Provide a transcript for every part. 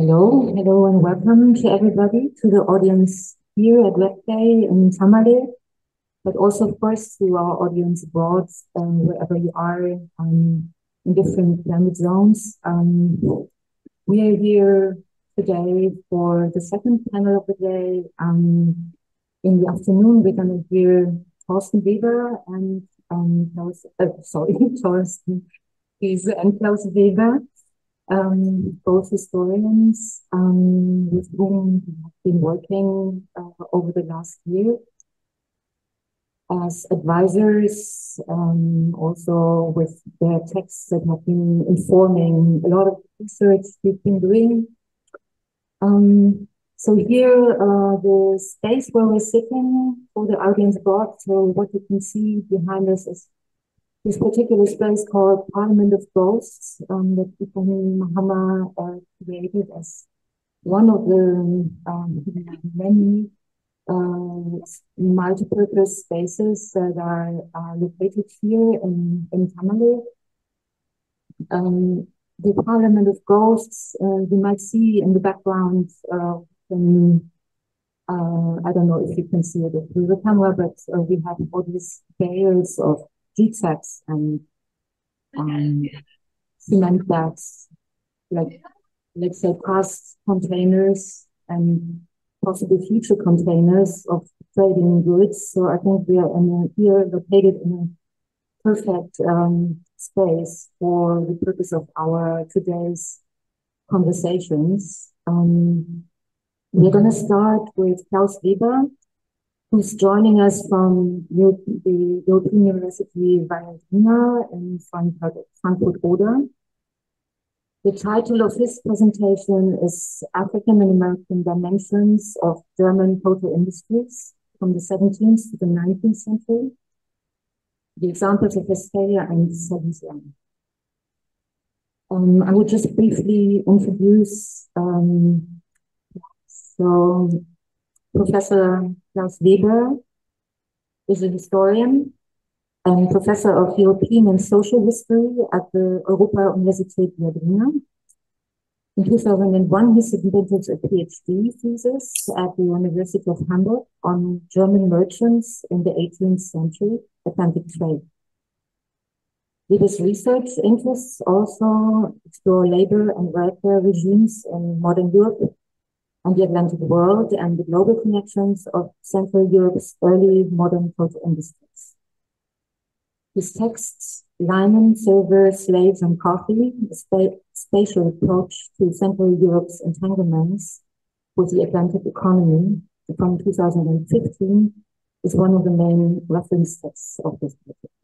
Hello, hello, and welcome to everybody, to the audience here at Red Clay in Tamale, but also, of course, to our audience abroad, um, wherever you are um, in different climate zones. Um, we are here today for the second panel of the day. Um, in the afternoon, we're going to hear Thorsten Weber and um, Klaus, uh, sorry, Thorsten and Klaus Weber um, both historians um, with whom have been working uh, over the last year as advisors, um, also with their texts that have been informing a lot of research we've been doing. Um, so here, uh, the space where we're sitting for the audience board, so what you can see behind us is this particular space called Parliament of Ghosts um, that Ibrahim Mahama uh, created as one of the um, many uh, multi-purpose spaces that are, are, located here in, in Tamale. Um, the Parliament of Ghosts, uh, you might see in the background uh, uh, I don't know if you can see it through the camera, but uh, we have all these bales of zigzags and um, cement bags, like let's say past containers and possibly future containers of trading goods. So I think we are in a, here located in a perfect um, space for the purpose of our today's conversations. Um, we're going to start with Klaus Weber, who's joining us from the European University Viadrina in Frankfurt, Frankfurt Oder. The title of his presentation is African and American Dimensions of German Proto-Industries from the 17th to the 19th century, the examples of Westphalia and Silesia. Um, I will just briefly introduce, um, so Professor Klaus Weber is a historian and professor of European and Social History at the Europa-Universität Viadrina. In 2001, he submitted a PhD thesis at the University of Hamburg on German merchants in the 18th century Atlantic trade. Weber's research interests also explore labor and welfare regimes in modern Europe and the Atlantic world and the global connections of Central Europe's early modern proto-industries. His texts, Linen, Silver, Slaves, and Coffee, a spa spatial approach to Central Europe's entanglements with the Atlantic economy from 2015, is one of the main reference texts of this project.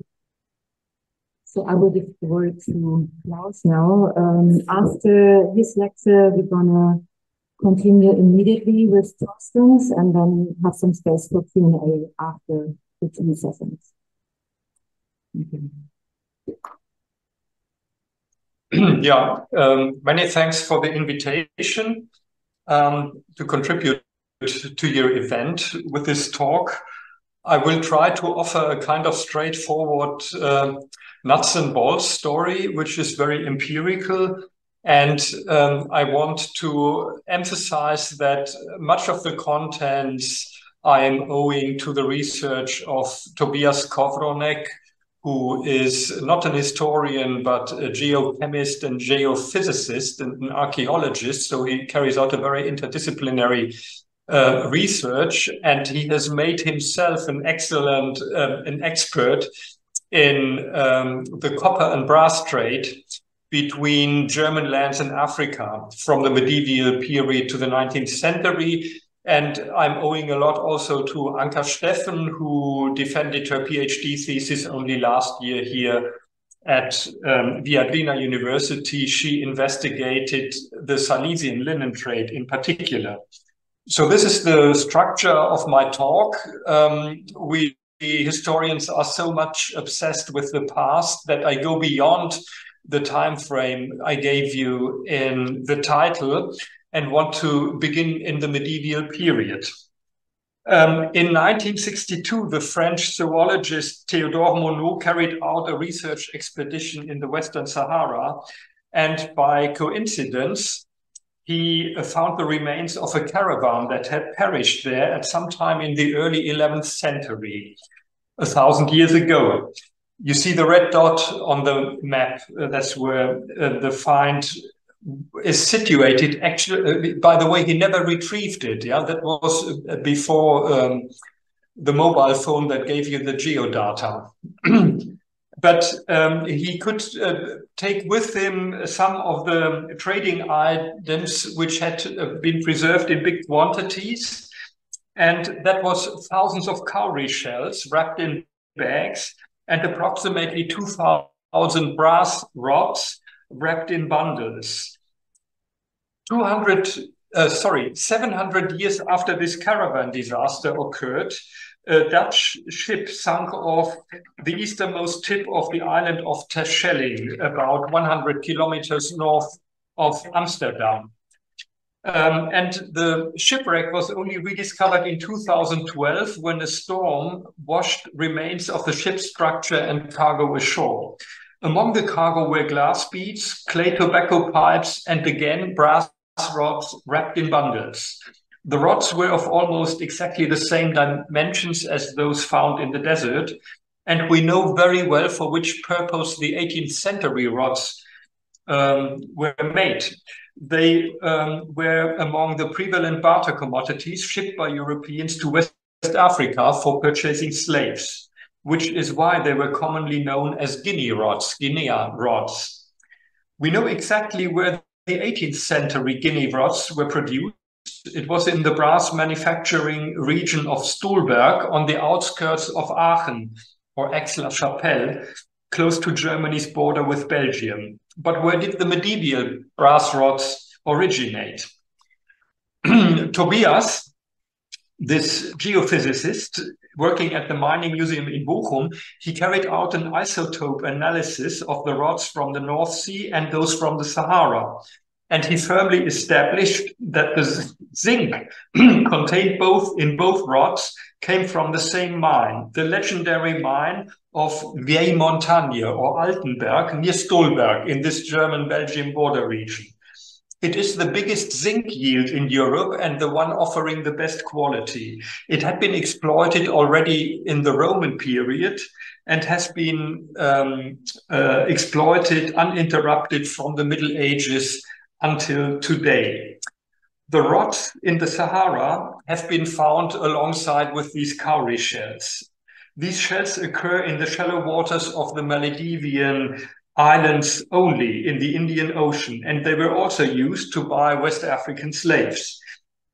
So I will give the word to Klaus now. Um, after his lecture, we're gonna continue immediately with questions and then have some space for Q&A after the two sessions. Yeah, um, many thanks for the invitation um, to contribute to your event with this talk. I will try to offer a kind of straightforward uh, nuts and bolts story, which is very empirical and um, I want to emphasize that much of the contents I am owing to the research of Tobias Skowronek, who is not an historian, but a geochemist and geophysicist and an archaeologist. So he carries out a very interdisciplinary uh, research, and he has made himself an excellent, uh, an expert in um, the copper and brass trade between German lands and Africa from the medieval period to the 19th century. And I'm owing a lot also to Anka Steffen, who defended her PhD thesis only last year here at um, Viadrina University. She investigated the Silesian linen trade in particular. So this is the structure of my talk. Um, we historians are so much obsessed with the past that I go beyond the time frame I gave you in the title and want to begin in the medieval period. Um, in 1962, the French zoologist Theodore Monod carried out a research expedition in the Western Sahara. And by coincidence, he found the remains of a caravan that had perished there at some time in the early 11th century, a thousand years ago. You see the red dot on the map. Uh, that's where uh, the find is situated. Actually, uh, by the way, he never retrieved it. Yeah, that was uh, before um, the mobile phone that gave you the geodata. but um, he could uh, take with him some of the trading items which had been preserved in big quantities. And that was thousands of cowrie shells wrapped in bags and approximately 2,000 brass rods wrapped in bundles. 200, uh, sorry, 700 years after this caravan disaster occurred, a Dutch ship sunk off the easternmost tip of the island of Terschelling, about 100 kilometers north of Amsterdam. Um, and the shipwreck was only rediscovered in 2012 when a storm washed remains of the ship's structure and cargo ashore. Among the cargo were glass beads, clay tobacco pipes, and again brass rods wrapped in bundles. The rods were of almost exactly the same dimensions as those found in the desert, and we know very well for which purpose the 18th century rods um, were made. They um, were among the prevalent barter commodities shipped by Europeans to West Africa for purchasing slaves, which is why they were commonly known as Guinea rods, Guinea rods. We know exactly where the 18th century Guinea rods were produced. It was in the brass manufacturing region of Stolberg on the outskirts of Aachen or Aix-la-Chapelle, close to Germany's border with Belgium. But where did the medieval brass rods originate? Tobias, this geophysicist working at the Mining Museum in Bochum, he carried out an isotope analysis of the rods from the North Sea and those from the Sahara. And he firmly established that the zinc contained both in both rods came from the same mine, the legendary mine of Vieille Montagne or Altenberg near Stolberg in this German-Belgian border region. It is the biggest zinc yield in Europe and the one offering the best quality. It had been exploited already in the Roman period and has been um, uh, exploited uninterrupted from the Middle Ages until today. The rods in the Sahara have been found alongside with these cowrie shells. These shells occur in the shallow waters of the Maldivian islands only in the Indian Ocean, and they were also used to buy West African slaves.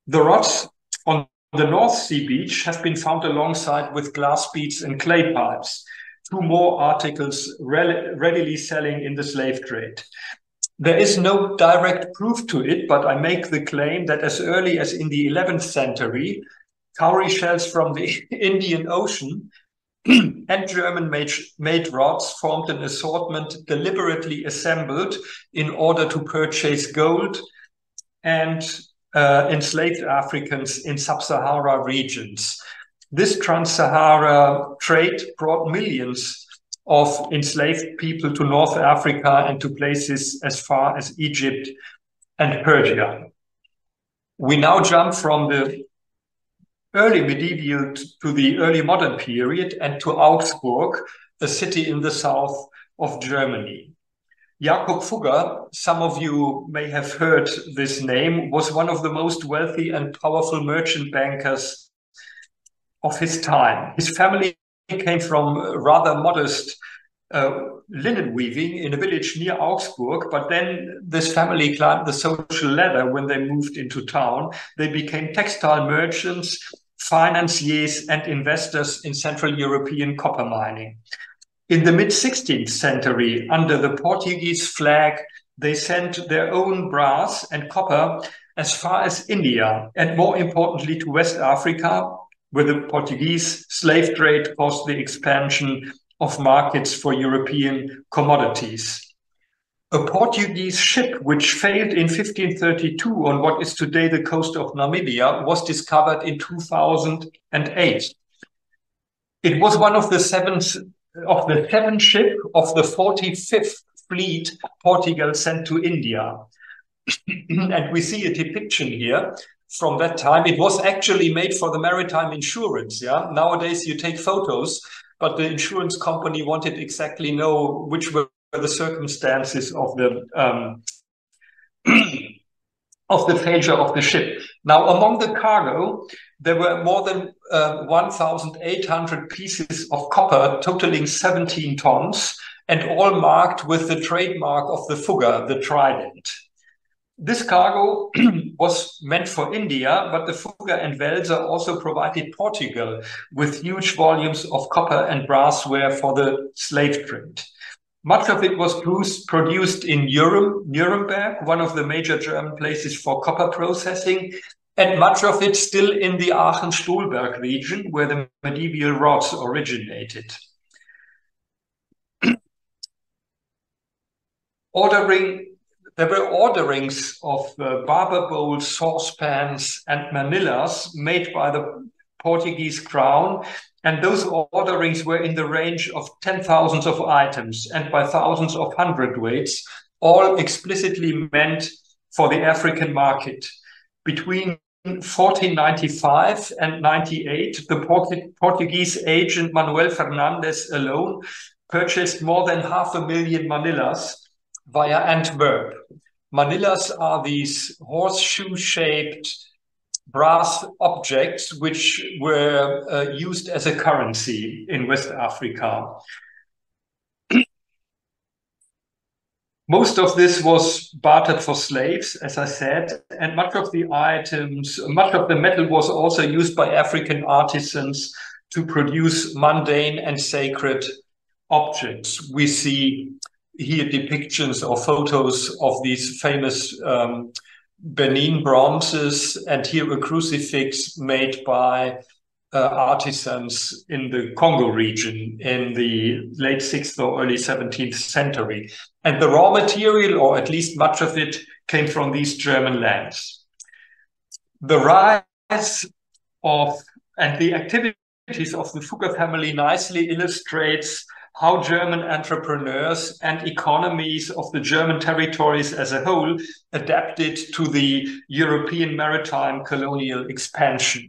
The rods on the North Sea beach have been found alongside with glass beads and clay pipes, two more articles readily selling in the slave trade. There is no direct proof to it, but I make the claim that as early as in the 11th century, cowrie shells from the Indian Ocean and German made, made rods formed an assortment deliberately assembled in order to purchase gold and uh, enslaved Africans in sub-Sahara regions. This trans-Sahara trade brought millions of enslaved people to North Africa and to places as far as Egypt and Persia. We now jump from the early medieval to the early modern period and to Augsburg, a city in the south of Germany. Jakob Fugger, some of you may have heard this name, was one of the most wealthy and powerful merchant bankers of his time. His family came from rather modest uh, linen weaving in a village near Augsburg, but then this family climbed the social ladder when they moved into town. They became textile merchants, financiers, and investors in Central European copper mining. In the mid 16th century, under the Portuguese flag, they sent their own brass and copper as far as India, and more importantly to West Africa, where the Portuguese slave trade caused the expansion of markets for European commodities. A Portuguese ship which failed in 1532 on what is today the coast of Namibia was discovered in 2008. It was one of the seventh of the seven ship of the 45th fleet Portugal sent to India. and we see a depiction here from that time. It was actually made for the maritime insurance. Yeah. Nowadays you take photos, but the insurance company wanted exactly know which were the circumstances of the um, of the failure of the ship. Now, among the cargo, there were more than uh, 1,800 pieces of copper, totaling 17 tons, and all marked with the trademark of the Fugger, the trident. This cargo was meant for India, but the Fugger and Welser also provided Portugal with huge volumes of copper and brassware for the slave trade. Much of it was produced in Nuremberg, one of the major German places for copper processing, and much of it still in the Aachen-Stolberg region, where the medieval rods originated. Ordering, there were orderings of uh, barber bowls, saucepans, and manillas made by the Portuguese crown and those orderings were in the range of 10,000s of items and by thousands of hundredweights, all explicitly meant for the African market. Between 1495 and 98, the Port Portuguese agent Manuel Fernandes alone purchased more than half a million manillas via Antwerp. Manillas are these horseshoe-shaped brass objects which were uh, used as a currency in West Africa. Most of this was bartered for slaves, as I said, and much of the items, much of the metal was also used by African artisans to produce mundane and sacred objects. We see here depictions or photos of these famous um, Benin bronzes, and here a crucifix made by uh, artisans in the Congo region in the late 6th or early 17th century. And the raw material, or at least much of it, came from these German lands. The rise of and the activities of the Fugger family nicely illustrates how German entrepreneurs and economies of the German territories as a whole adapted to the European maritime colonial expansion.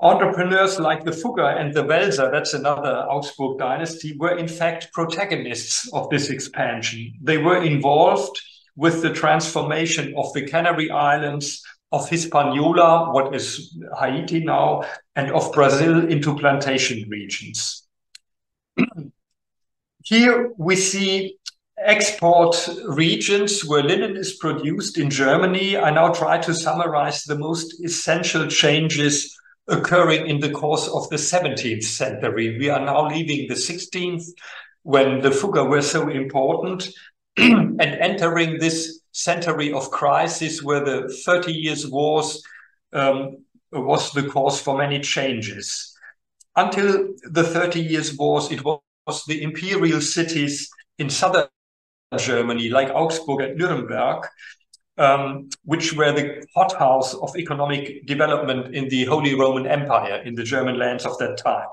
Entrepreneurs like the Fugger and the Welser, that's another Augsburg dynasty, were in fact protagonists of this expansion. They were involved with the transformation of the Canary Islands, of Hispaniola, what is Haiti now, and of Brazil into plantation regions. Here we see export regions where linen is produced in Germany. I now try to summarize the most essential changes occurring in the course of the 17th century. We are now leaving the 16th when the Fugger were so important and entering this century of crisis where the 30 years wars um, was the cause for many changes. Until the 30 Years' Wars, it was the imperial cities in southern Germany, like Augsburg and Nuremberg, um, which were the hothouse of economic development in the Holy Roman Empire in the German lands of that time.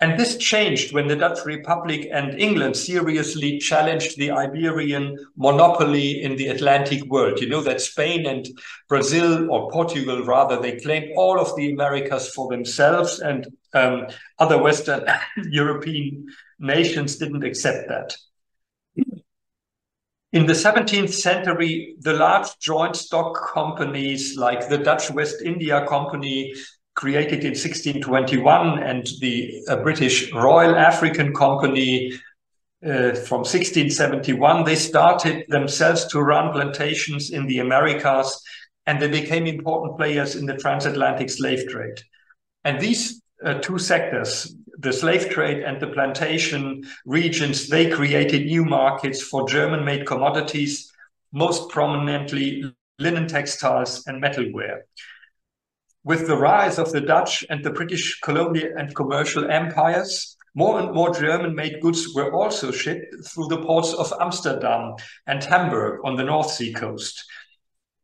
And this changed when the Dutch Republic and England seriously challenged the Iberian monopoly in the Atlantic world. You know that Spain and Brazil, or Portugal rather, they claimed all of the Americas for themselves, and um, other Western European nations didn't accept that. In the 17th century, the large joint stock companies like the Dutch West India Company created in 1621 and the uh, British Royal African Company uh, from 1671, they started themselves to run plantations in the Americas and they became important players in the transatlantic slave trade. And these uh, two sectors, the slave trade and the plantation regions, they created new markets for German made commodities, most prominently linen textiles and metalware with the rise of the Dutch and the British colonial and commercial empires, more and more German-made goods were also shipped through the ports of Amsterdam and Hamburg on the North Sea coast.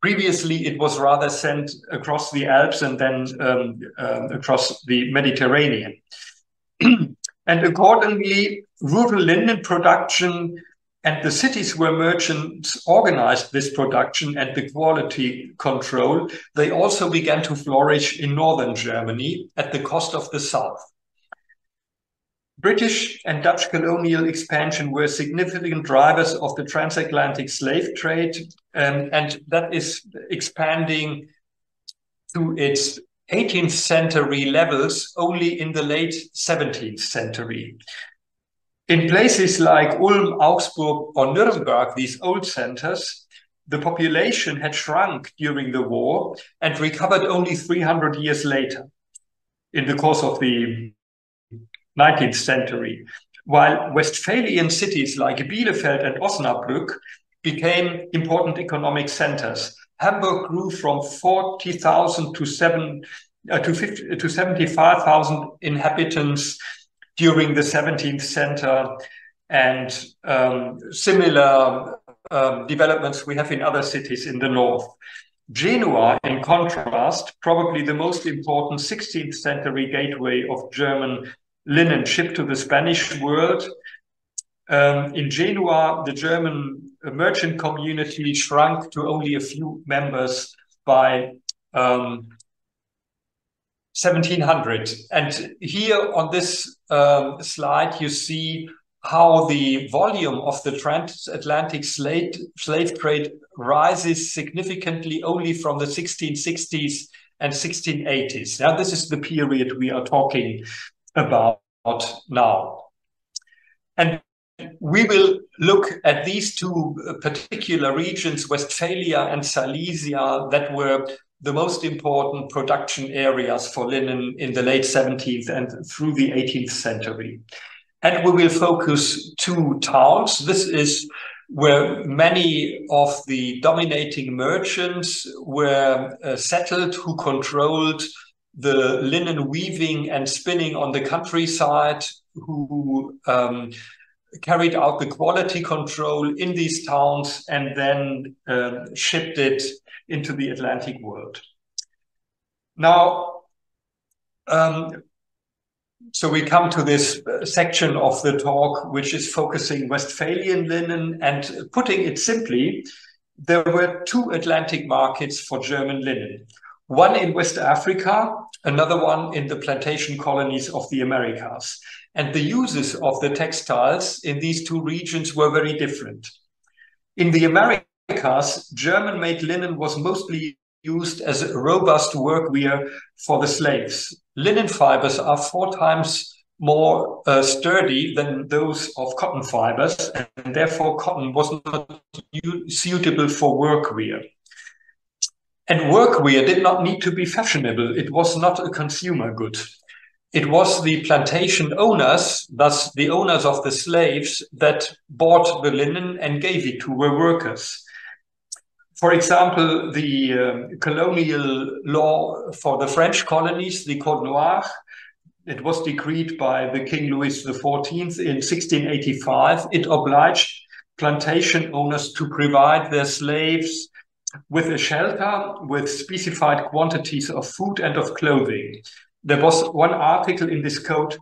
Previously, it was rather sent across the Alps and then um, um, across the Mediterranean. and accordingly, rural linen production And the cities where merchants organized this production and the quality control, they also began to flourish in northern Germany at the cost of the south. British and Dutch colonial expansion were significant drivers of the transatlantic slave trade, um, and that is expanding to its 18th century levels only in the late 17th century. In places like Ulm, Augsburg, or Nuremberg, these old centers, the population had shrunk during the war and recovered only 300 years later in the course of the 19th century, while Westphalian cities like Bielefeld and Osnabrück became important economic centers. Hamburg grew from 40,000 to, uh, to, 50, to 75,000 inhabitants during the 17th century, and um, similar um, developments we have in other cities in the north. Genoa, in contrast, probably the most important 16th century gateway of German linen shipped to the Spanish world. Um, in Genoa, the German merchant community shrunk to only a few members by um, 1700. And here on this um, slide, you see how the volume of the transatlantic slave, slave trade rises significantly only from the 1660s and 1680s. Now, this is the period we are talking about now. And we will look at these two particular regions, Westphalia and Silesia, that were the most important production areas for linen in the late 17th and through the 18th century. And we will focus two towns. This is where many of the dominating merchants were uh, settled who controlled the linen weaving and spinning on the countryside, who um, carried out the quality control in these towns and then uh, shipped it into the Atlantic world. Now, um, so we come to this uh, section of the talk, which is focusing Westphalian linen and putting it simply, there were two Atlantic markets for German linen one in West Africa, another one in the plantation colonies of the Americas. And the uses of the textiles in these two regions were very different. In the Americas, German made linen was mostly used as a robust workwear for the slaves. Linen fibers are four times more uh, sturdy than those of cotton fibers, and therefore cotton was not suitable for workwear. And workwear did not need to be fashionable. It was not a consumer good. It was the plantation owners, thus the owners of the slaves, that bought the linen and gave it to their workers. For example, the um, colonial law for the French colonies, the Code Noir, it was decreed by the King Louis XIV in 1685. It obliged plantation owners to provide their slaves with a shelter with specified quantities of food and of clothing. There was one article in this code.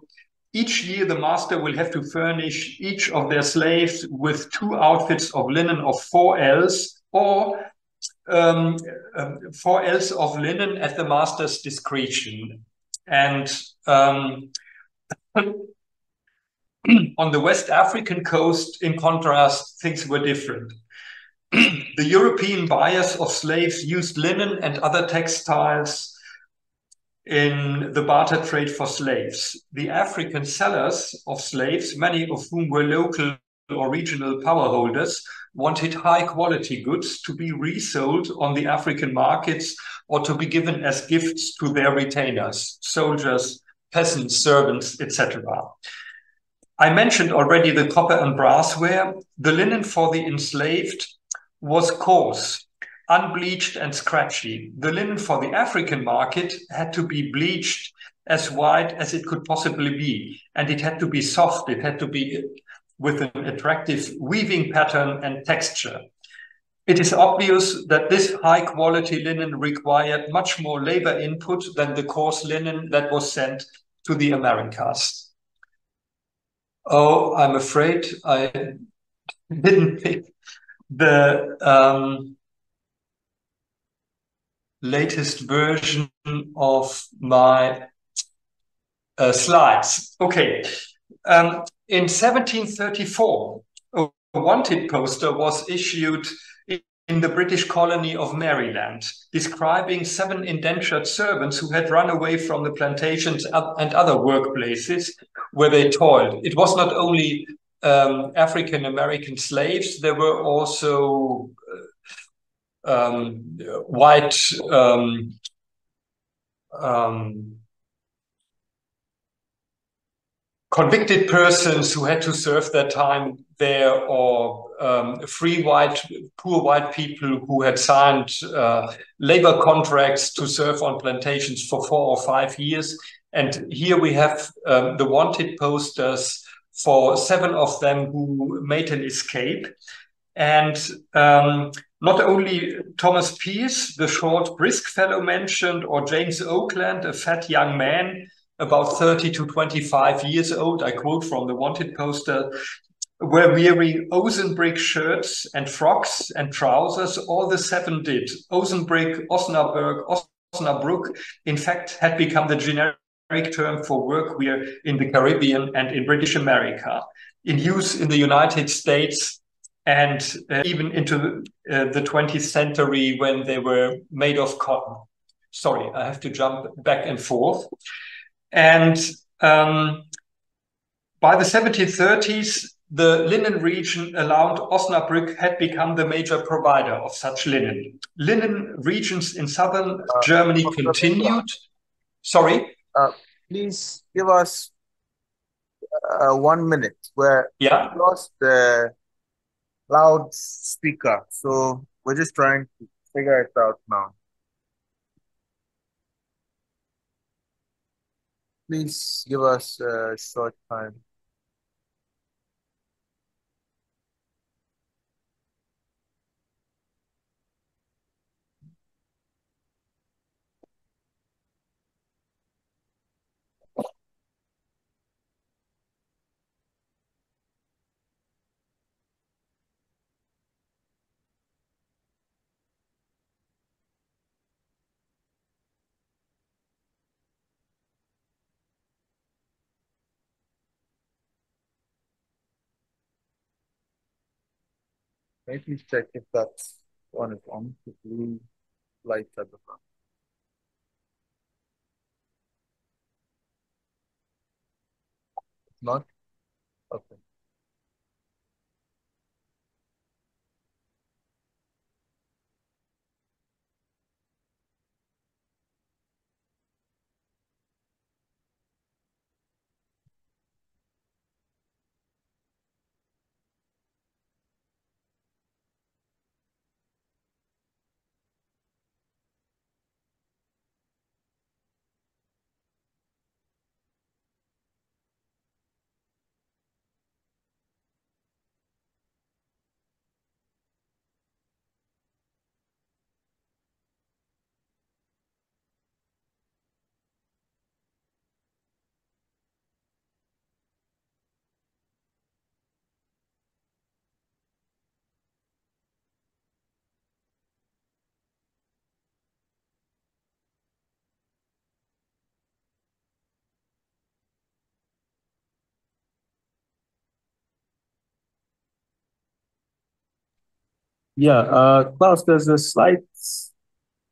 Each year, the master will have to furnish each of their slaves with two outfits of linen of four ells or um, um, four ells of linen at the master's discretion. And um, on the West African coast, in contrast, things were different the European buyers of slaves used linen and other textiles in the barter trade for slaves. The African sellers of slaves, many of whom were local or regional power holders, wanted high quality goods to be resold on the African markets or to be given as gifts to their retainers, soldiers, peasants, servants, etc. I mentioned already the copper and brassware. The linen for the enslaved was coarse, unbleached and scratchy. The linen for the African market had to be bleached as white as it could possibly be. And it had to be soft. It had to be with an attractive weaving pattern and texture. It is obvious that this high quality linen required much more labor input than the coarse linen that was sent to the Americas. Oh, I'm afraid I didn't pick the um, latest version of my uh, slides. Okay. Um, in 1734, a wanted poster was issued in the British colony of Maryland, describing seven indentured servants who had run away from the plantations and other workplaces where they toiled. It was not only um, African American slaves, there were also uh, um, white um, um convicted persons who had to serve their time there or um, free white, poor white people who had signed uh, labor contracts to serve on plantations for four or five years. And here we have um, the wanted posters for seven of them who made an escape. And um, not only Thomas Pearce, the short, brisk fellow mentioned, or James Oakland, a fat young man, about 30 to 25 years old, I quote from the wanted poster, were wearing Osenbrick shirts and frocks and trousers. All the seven did. Osenbrick, Osnaburg, Osnabrück, in fact, had become the generic term for workwear in the Caribbean and in British America, in use in the United States and uh, even into uh, the 20th century when they were made of cotton. Sorry, I have to jump back and forth. And um, by the 1730s, the linen region around Osnabrück had become the major provider of such linen. Linen regions in southern Germany continued. Sorry? Uh, please give us uh, one minute where yeah. we lost the loudspeaker. So we're just trying to figure it out now. Please give us a short time. Maybe check if that one is on, the blue light at the front. Not? Yeah, uh, Klaus, there's a slight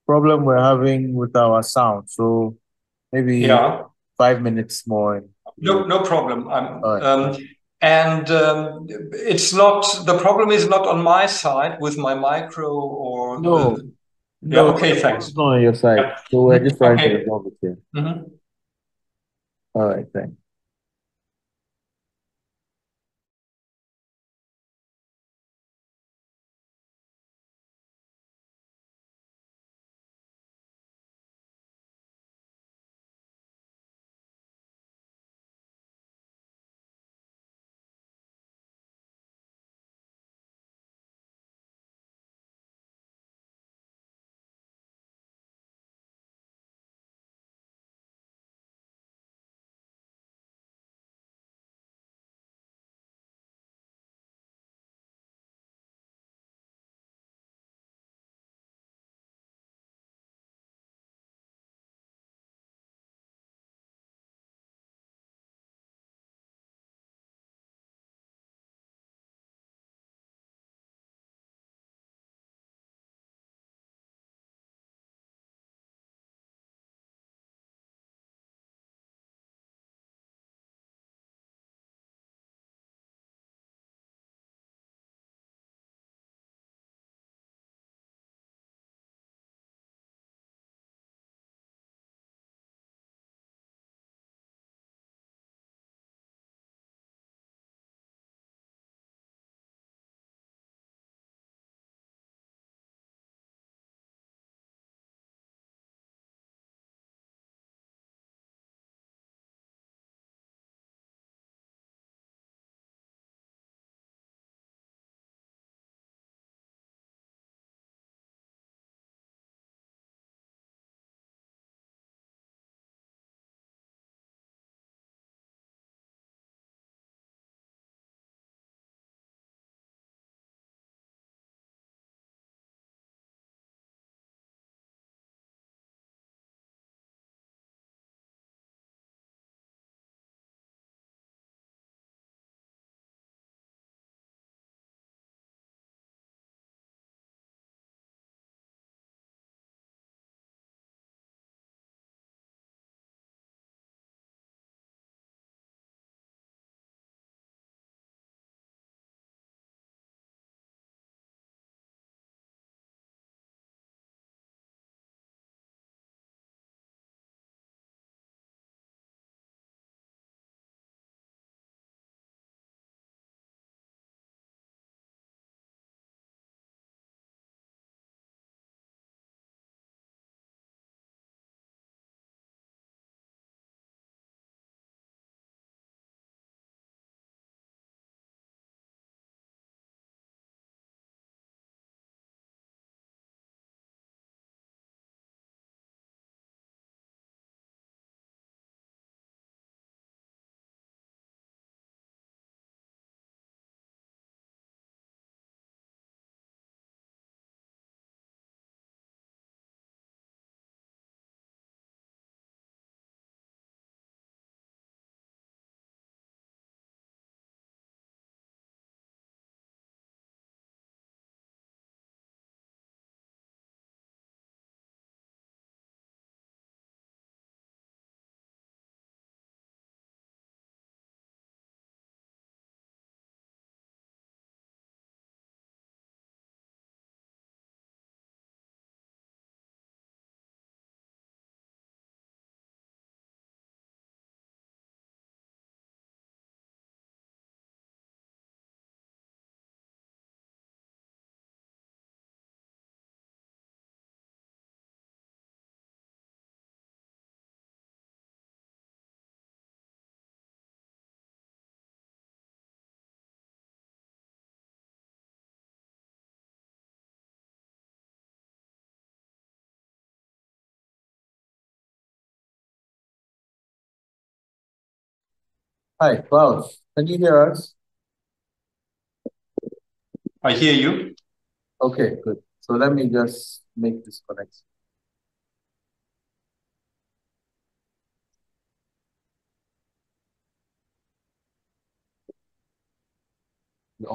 problem we're having with our sound, so maybe yeah. five minutes more. No, no problem. I'm, right. um, and um, it's not the problem is not on my side with my micro or no. The, yeah, no, okay, thanks. It's not on your side, so we're just trying okay. to resolve it here. Mm -hmm. All right, thanks. Hi, Klaus. Can you hear us? I hear you. Okay, good. So let me just make this connection. The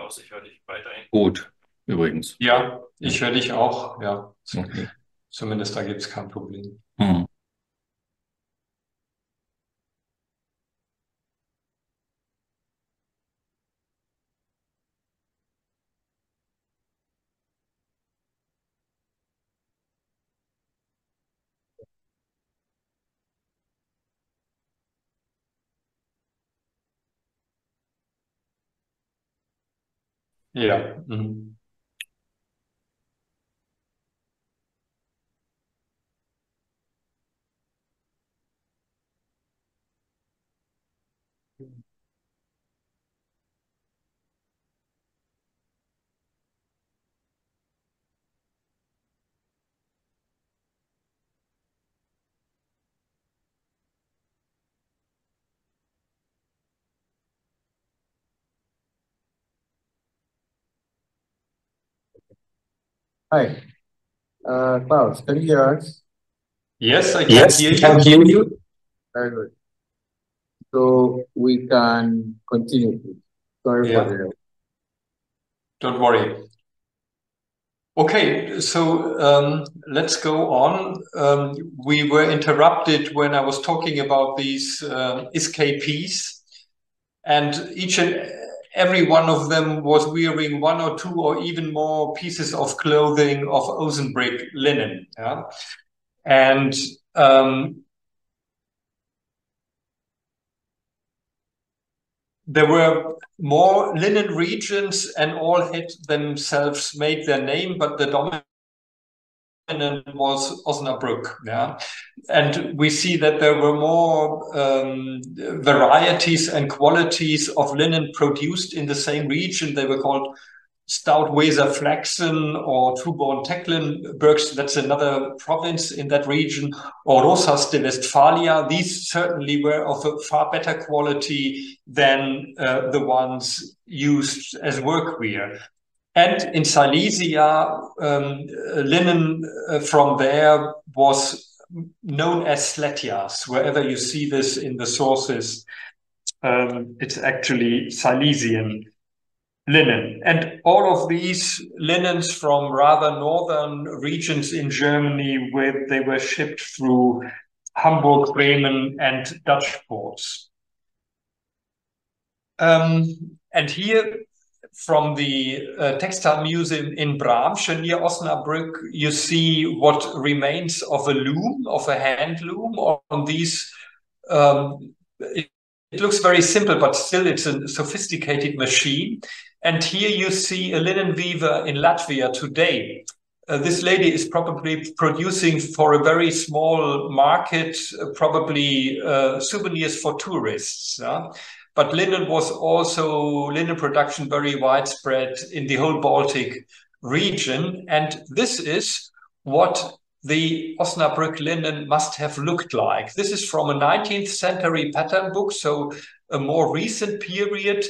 Klaus, ich höre dich weiterhin gut, übrigens. Ja, ich höre dich auch. Ja, Okay. zumindest da gibt es kein Problem. Hm. Ja. Mhm. Hi, uh, Klaus, can you hear us? Yes, I can Yes, hear I you. can hear you. Very good. So we can continue. Sorry Yeah. for the. Don't worry. Okay, so um, let's go on. Um, we were interrupted when I was talking about these um, escapees, and each and every one of them was wearing one or two or even more pieces of clothing of Ozenbrick linen. Yeah? And um, there were more linen regions and all had themselves made their name, but the dominant was Osnabrück. Yeah. And we see that there were more um, varieties and qualities of linen produced in the same region. They were called Stoutweser Flaxen or Tuborn Tecklenburgs, that's another province in that region, or Rosas de Westphalia. These certainly were of a far better quality than uh, the ones used as workwear. And in Silesia, um, linen uh, from there was known as sletias. Wherever you see this in the sources, um, it's actually Silesian linen. And all of these linens from rather northern regions in Germany, where they were shipped through Hamburg, Bremen, and Dutch ports. Um, and here, from the uh, textile museum in Bramsche near Osnabrück, you see what remains of a loom, of a hand loom on these. Um, it, it looks very simple, but still it's a sophisticated machine. And here you see a linen weaver in Latvia today. Uh, this lady is probably producing for a very small market, uh, probably uh, souvenirs for tourists. But linen was also linen production very widespread in the whole Baltic region. And this is what the Osnabrück linen must have looked like. This is from a 19th century pattern book, so a more recent period.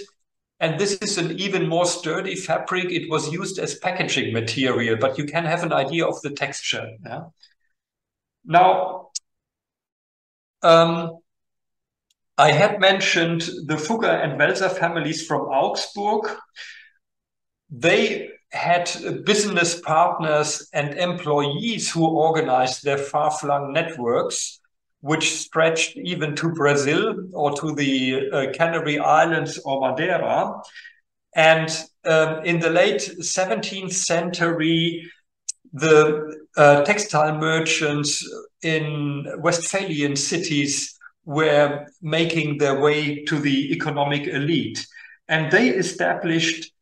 And this is an even more sturdy fabric. It was used as packaging material, but you can have an idea of the texture. Yeah? Now, um, I had mentioned the Fugger and Welser families from Augsburg. They had business partners and employees who organized their far-flung networks, which stretched even to Brazil or to the uh, Canary Islands or Madeira. And um, in the late 17th century, the uh, textile merchants in Westphalian cities were making their way to the economic elite. And they established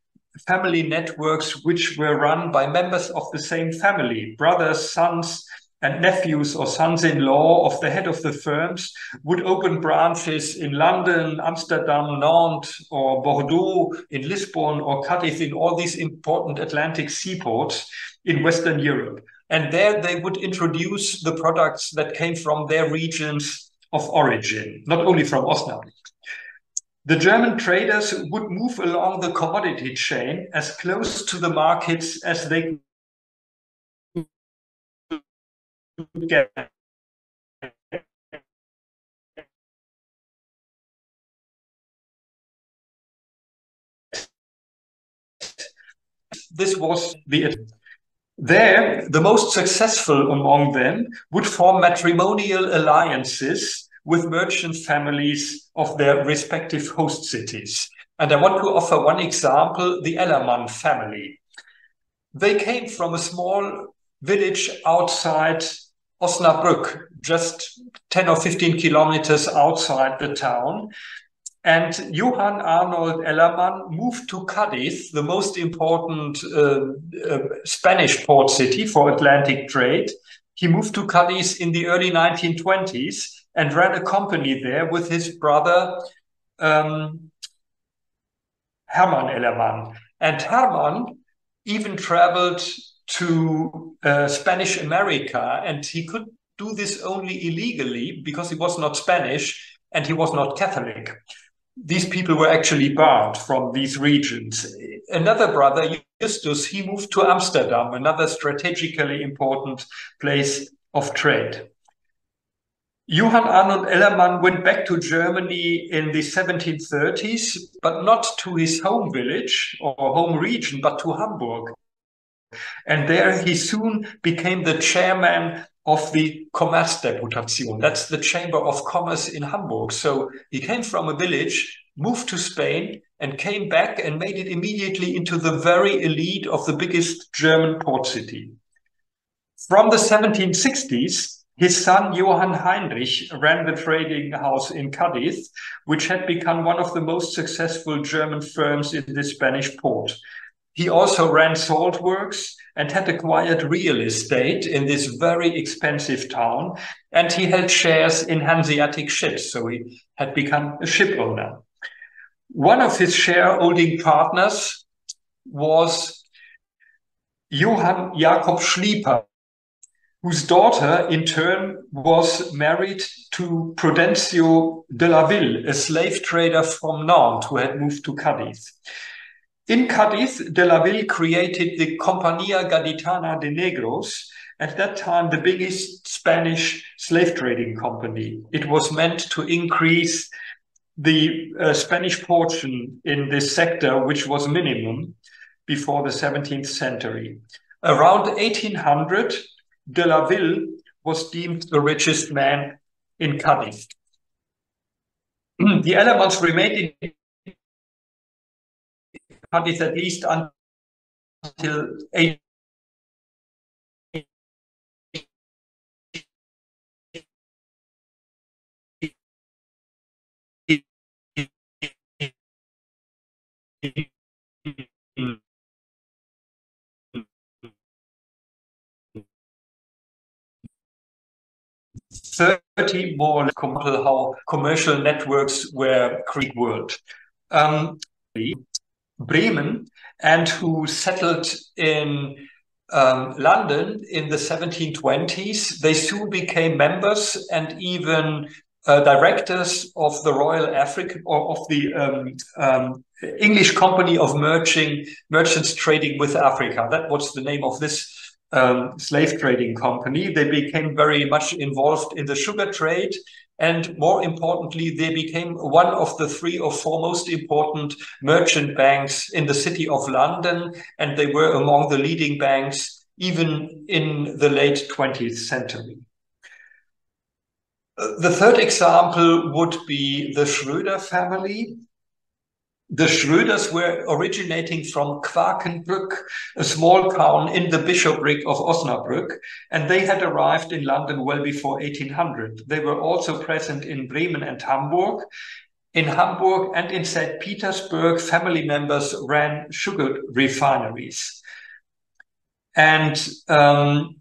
family networks which were run by members of the same family, brothers, sons, and nephews or sons-in-law of the head of the firms would open branches in London, Amsterdam, Nantes, or Bordeaux, in Lisbon or Cadiz, in all these important Atlantic seaports in Western Europe. And there they would introduce the products that came from their regions of origin, not only from Osnabrück. The German traders would move along the commodity chain as close to the markets as they could get. This was the there, the most successful among them would form matrimonial alliances with merchant families of their respective host cities. And I want to offer one example, the Ellermann family. They came from a small village outside Osnabrück, just 10 or 15 kilometers outside the town. And Johann Arnold Ellermann moved to Cadiz, the most important uh, uh, Spanish port city for Atlantic trade. He moved to Cadiz in the early 1920s and ran a company there with his brother um, Hermann Ellermann. And Hermann even traveled to uh, Spanish America, and he could do this only illegally because he was not Spanish and he was not Catholic these people were actually barred from these regions. Another brother, Justus, he moved to Amsterdam, another strategically important place of trade. Johann Arnold Ellermann went back to Germany in the 1730s, but not to his home village or home region, but to Hamburg. And there he soon became the chairman of the Kommerzdeputation. That's the Chamber of Commerce in Hamburg. So he came from a village, moved to Spain, and came back and made it immediately into the very elite of the biggest German port city. From the 1760s, his son Johann Heinrich ran the trading house in Cadiz, which had become one of the most successful German firms in the Spanish port. He also ran salt works and had acquired real estate in this very expensive town. And he held shares in Hanseatic ships. So he had become a ship owner. One of his shareholding partners was Johann Jakob Schlieper, whose daughter in turn was married to Prudencio de la Ville, a slave trader from Nantes who had moved to Cadiz. In Cadiz, de la Ville created the Compañía Gaditana de Negros, at that time the biggest Spanish slave trading company. It was meant to increase the uh, Spanish portion in this sector, which was minimum before the 17th century. Around 1800, de la Ville was deemed the richest man in Cadiz. the Ellermanns remained in Cadiz at least until eight. Thirty more how commercial networks were created world. Um, Bremen and who settled in um, London in the 1720s. They soon became members and even uh, directors of the Royal African or of the um, um, English Company of Merching, Merchants Trading with Africa. That was the name of this um, slave trading company. They became very much involved in the sugar trade and more importantly, they became one of the three or four most important merchant banks in the city of London. And they were among the leading banks even in the late 20th century. The third example would be the Schröder family. The Schröders were originating from Quakenbrück, a small town in the bishopric of Osnabrück, and they had arrived in London well before 1800. They were also present in Bremen and Hamburg. In Hamburg and in St. Petersburg, family members ran sugar refineries. And um,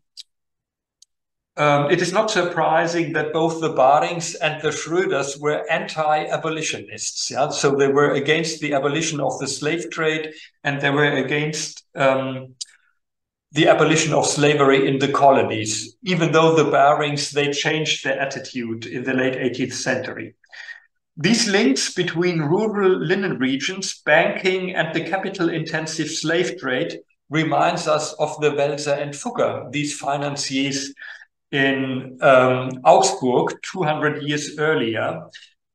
um, it is not surprising that both the Barings and the Schröders were anti-abolitionists. Yeah? So they were against the abolition of the slave trade and they were against um, the abolition of slavery in the colonies, even though the Barings, they changed their attitude in the late 18th century. These links between rural linen regions, banking, and the capital-intensive slave trade reminds us of the Welser and Fugger, these financiers in um, Augsburg 200 years earlier.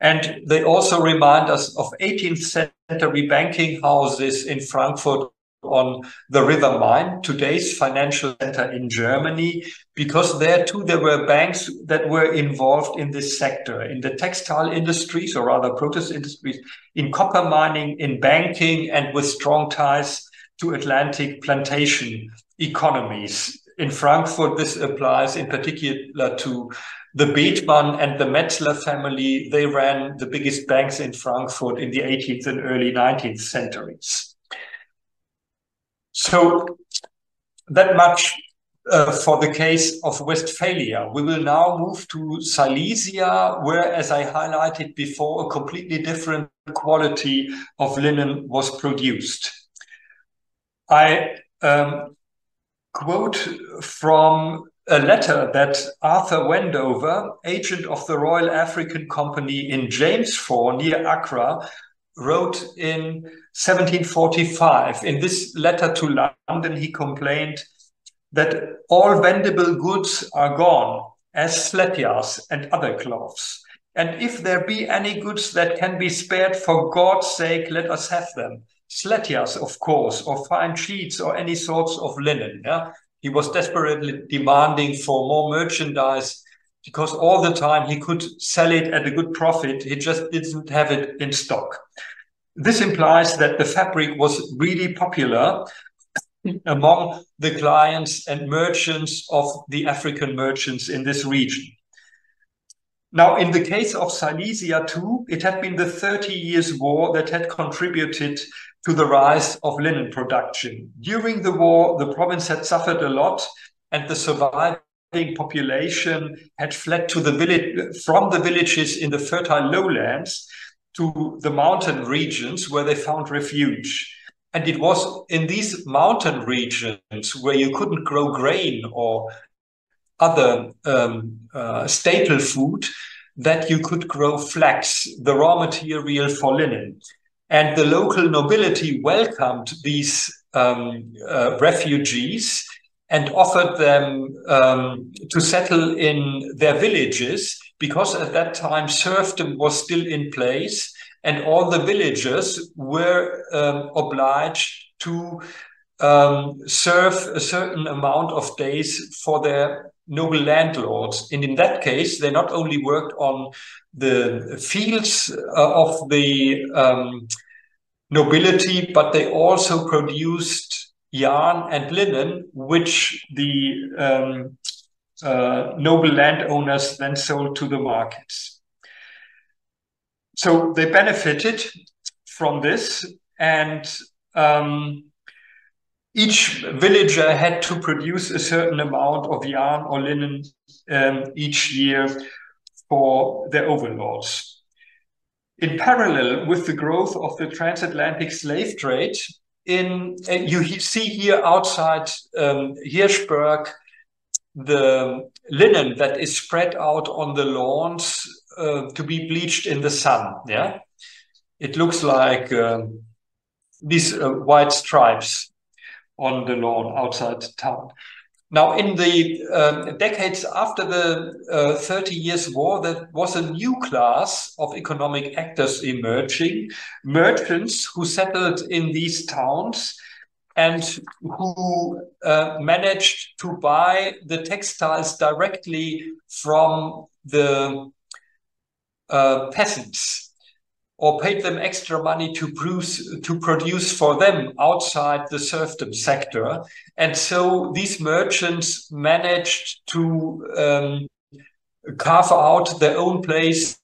And they also remind us of 18th century banking houses in Frankfurt on the River Main, today's financial center in Germany, because there too there were banks that were involved in this sector, in the textile industries, or rather process industries, in copper mining, in banking, and with strong ties to Atlantic plantation economies in Frankfurt, this applies in particular to the Bethmann and the Metzler family. They ran the biggest banks in Frankfurt in the 18th and early 19th centuries. So that much uh, for the case of Westphalia. We will now move to Silesia, where, as I highlighted before, a completely different quality of linen was produced. I um, quote from a letter that Arthur Wendover, agent of the Royal African Company in Jamesfort near Accra, wrote in 1745. In this letter to London, he complained that all vendible goods are gone, as sletjas and other cloths. And if there be any goods that can be spared, for God's sake, let us have them sletjas, of course, or fine sheets or any sorts of linen. Yeah? He was desperately demanding for more merchandise because all the time he could sell it at a good profit. He just didn't have it in stock. This implies that the fabric was really popular among the clients and merchants of the African merchants in this region. Now, in the case of Silesia too, it had been the 30 years war that had contributed to the rise of linen production. During the war, the province had suffered a lot and the surviving population had fled to the village from the villages in the fertile lowlands to the mountain regions where they found refuge. And it was in these mountain regions where you couldn't grow grain or other um, uh, staple food that you could grow flax, the raw material for linen. And the local nobility welcomed these um, uh, refugees and offered them um, to settle in their villages because at that time serfdom was still in place and all the villagers were um, obliged to um, serve a certain amount of days for their noble landlords. And in that case, they not only worked on the fields uh, of the um, nobility, but they also produced yarn and linen, which the um, uh, noble landowners then sold to the markets. So they benefited from this, and um, each villager had to produce a certain amount of yarn or linen um, each year for their overlords. In parallel with the growth of the transatlantic slave trade, in uh, you see here outside um, Hirschberg the linen that is spread out on the lawns uh, to be bleached in the sun. Yeah, it looks like um, these uh, white stripes on the lawn outside town. Now, in the uh, decades after the uh, 30 Years' War, there was a new class of economic actors emerging, merchants who settled in these towns and who uh, managed to buy the textiles directly from the uh, peasants or paid them extra money to produce, to produce for them outside the serfdom sector. And so these merchants managed to um, carve out their own place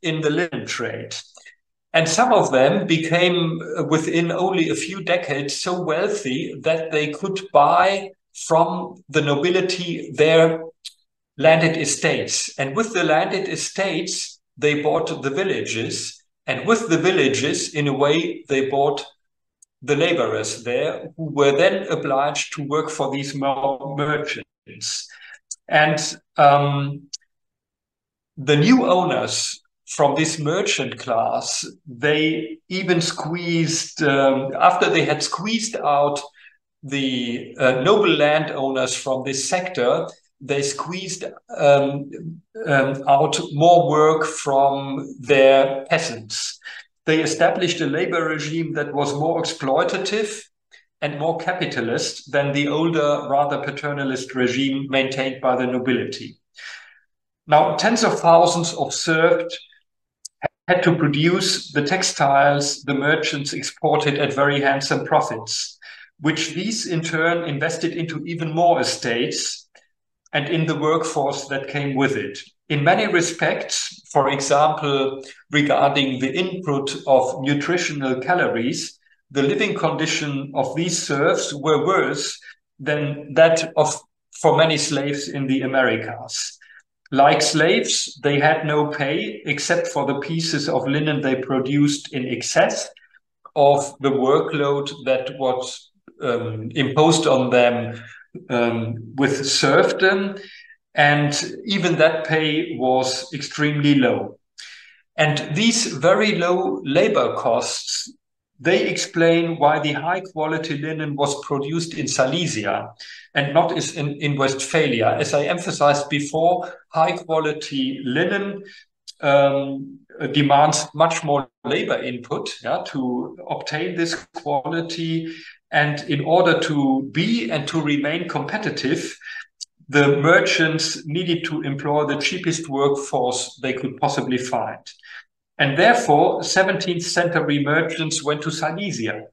in the linen trade. And some of them became, uh, within only a few decades, so wealthy that they could buy from the nobility their landed estates. And with the landed estates, they bought the villages. And with the villages, in a way, they bought the laborers there who were then obliged to work for these merchants. And um, the new owners from this merchant class, they even squeezed, um, after they had squeezed out the uh, noble landowners from this sector, they squeezed um, um, out more work from their peasants. They established a labor regime that was more exploitative and more capitalist than the older, rather paternalist regime maintained by the nobility. Now, tens of thousands of serfs had to produce the textiles the merchants exported at very handsome profits, which these in turn invested into even more estates and in the workforce that came with it. In many respects, for example, regarding the input of nutritional calories, the living condition of these serfs were worse than that of for many slaves in the Americas. Like slaves, they had no pay except for the pieces of linen they produced in excess of the workload that was um, imposed on them um, with serfdom. And even that pay was extremely low. And these very low labor costs they explain why the high quality linen was produced in Silesia and not in, in Westphalia. As I emphasized before, high quality linen um, demands much more labor input yeah, to obtain this quality. And in order to be and to remain competitive, the merchants needed to employ the cheapest workforce they could possibly find. And therefore, 17th century merchants went to Silesia,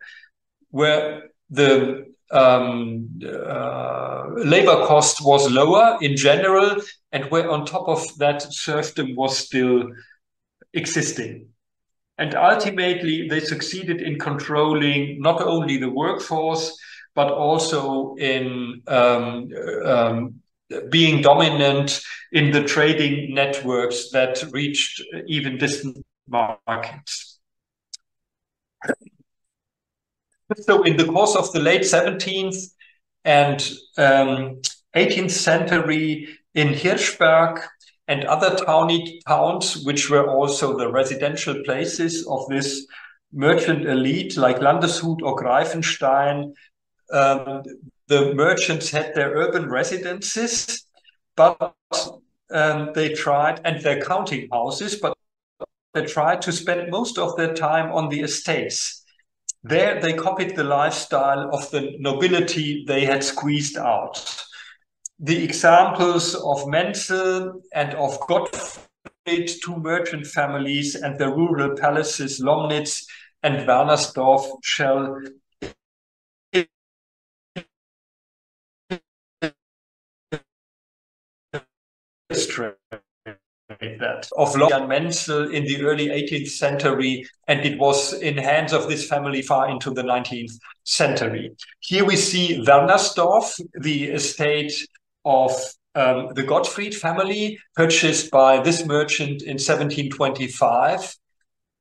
where the um, uh, labor cost was lower in general, and where on top of that, serfdom was still existing. And ultimately, they succeeded in controlling not only the workforce, but also in um, um, being dominant in the trading networks that reached even distant markets. So in the course of the late 17th and um, 18th century in Hirschberg and other towny towns, which were also the residential places of this merchant elite like Landeshut or Greifenstein, um, the merchants had their urban residences, but um, they tried, and their counting houses, but they tried to spend most of their time on the estates. There they copied the lifestyle of the nobility they had squeezed out. The examples of Menzel and of Gottfried, two merchant families, and their rural palaces, Lomnitz and Wernersdorf, shall illustrate that of Florian Menzel in the early 18th century, and it was in hands of this family far into the 19th century. Here we see Wernersdorf, the estate of um, the Gottfried family, purchased by this merchant in 1725.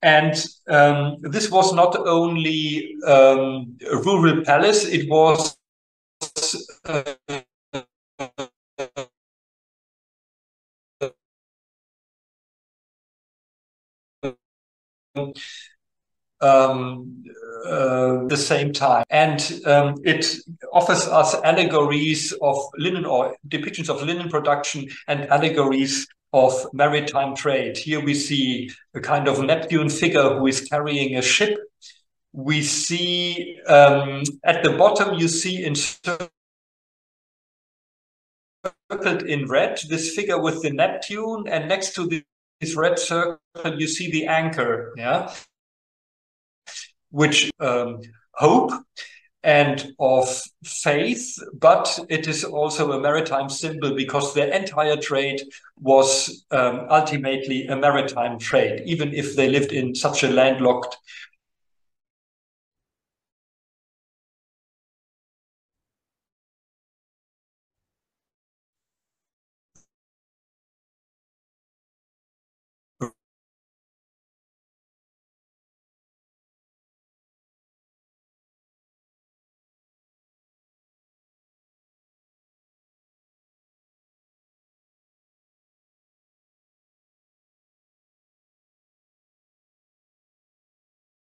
And um, this was not only um, a rural palace, it was uh, um, uh, the same time. And um, it offers us allegories of linen or depictions of linen production and allegories of maritime trade. Here we see a kind of Neptune figure who is carrying a ship. We see um, at the bottom, you see in circled in red this figure with the Neptune, and next to this red circle, you see the anchor, yeah, which um, hope and of faith, but it is also a maritime symbol because their entire trade was um, ultimately a maritime trade, even if they lived in such a landlocked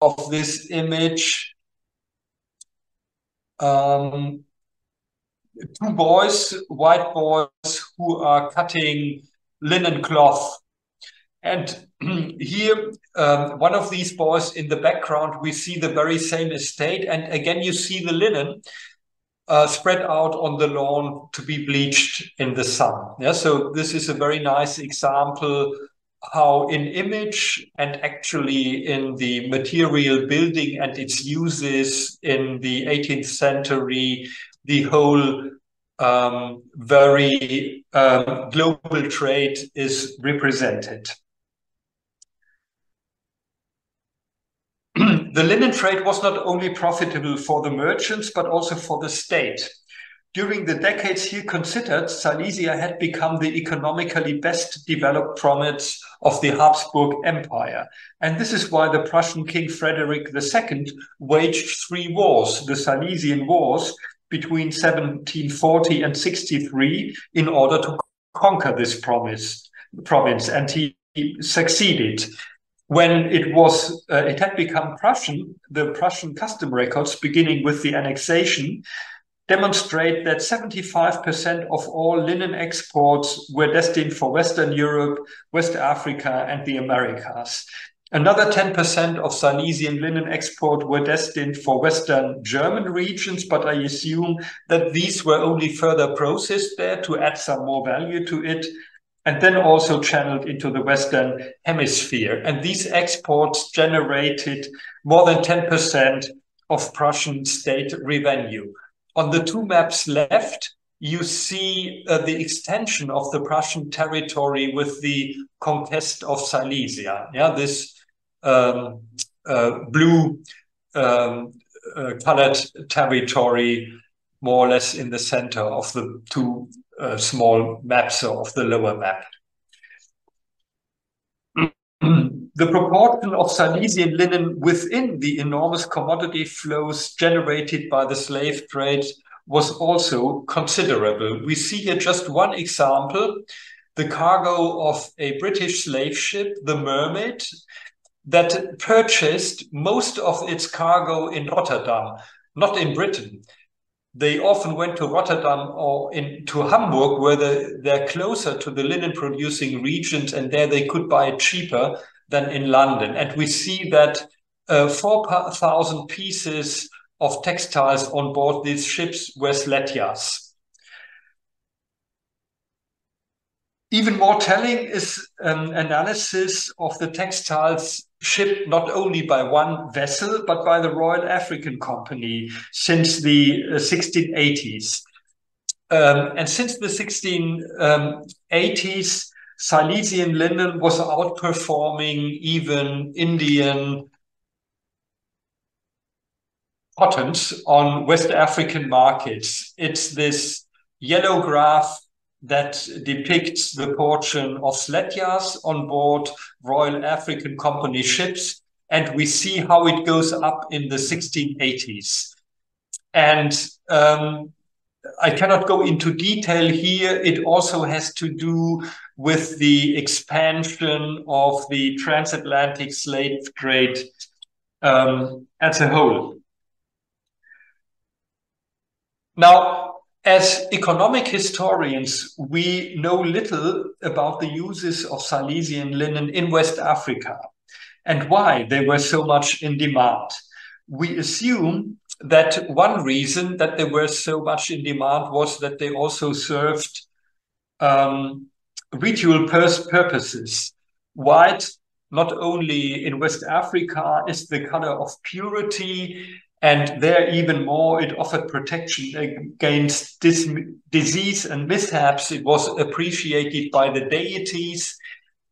of this image um, two boys, white boys, who are cutting linen cloth. And here, um, one of these boys in the background, we see the very same estate. And again, you see the linen uh, spread out on the lawn to be bleached in the sun. Yeah, so this is a very nice example how in image and actually in the material building and its uses in the 18th century, the whole um, very um, global trade is represented. the linen trade was not only profitable for the merchants, but also for the state. During the decades here considered, Silesia had become the economically best developed province of the Habsburg Empire. And this is why the Prussian King Frederick II waged three wars, the Silesian Wars, between 1740 and 63 in order to conquer this promise, province. And he, succeeded when it was uh, it had become Prussian, the Prussian custom records, beginning with the annexation, demonstrate that 75% of all linen exports were destined for Western Europe, West Africa, and the Americas. Another 10% of Silesian linen export were destined for Western German regions, but I assume that these were only further processed there to add some more value to it, and then also channeled into the Western Hemisphere. And these exports generated more than 10% of Prussian state revenue. On the two maps left, you see uh, the extension of the Prussian territory with the conquest of Silesia. Yeah, this um, uh, blue um, uh, colored territory, more or less in the center of the two uh, small maps of the lower map. The proportion of Silesian linen within the enormous commodity flows generated by the slave trade was also considerable. We see here just one example, the cargo of a British slave ship, the Mermaid, that purchased most of its cargo in Rotterdam, not in Britain. They often went to Rotterdam or in, to Hamburg, where the, they're closer to the linen producing regions, and there they could buy it cheaper than in London. And we see that uh, 4,000 pieces of textiles on board these ships were sledjas. Even more telling is an analysis of the textiles shipped not only by one vessel, but by the Royal African Company since the 1680s. Uh, um, and since the 1680s, Silesian linen was outperforming even Indian cottons on West African markets. It's this yellow graph that depicts the portion of sledjas on board Royal African Company ships. And we see how it goes up in the 1680s. And um, I cannot go into detail here. It also has to do with the expansion of the transatlantic slave trade um, as a whole. Now, as economic historians, we know little about the uses of Silesian linen in West Africa and why they were so much in demand. We assume that one reason that they were so much in demand was that they also served um, ritual purposes. White, not only in West Africa, is the color of purity, and there even more, it offered protection against dis disease and mishaps. It was appreciated by the deities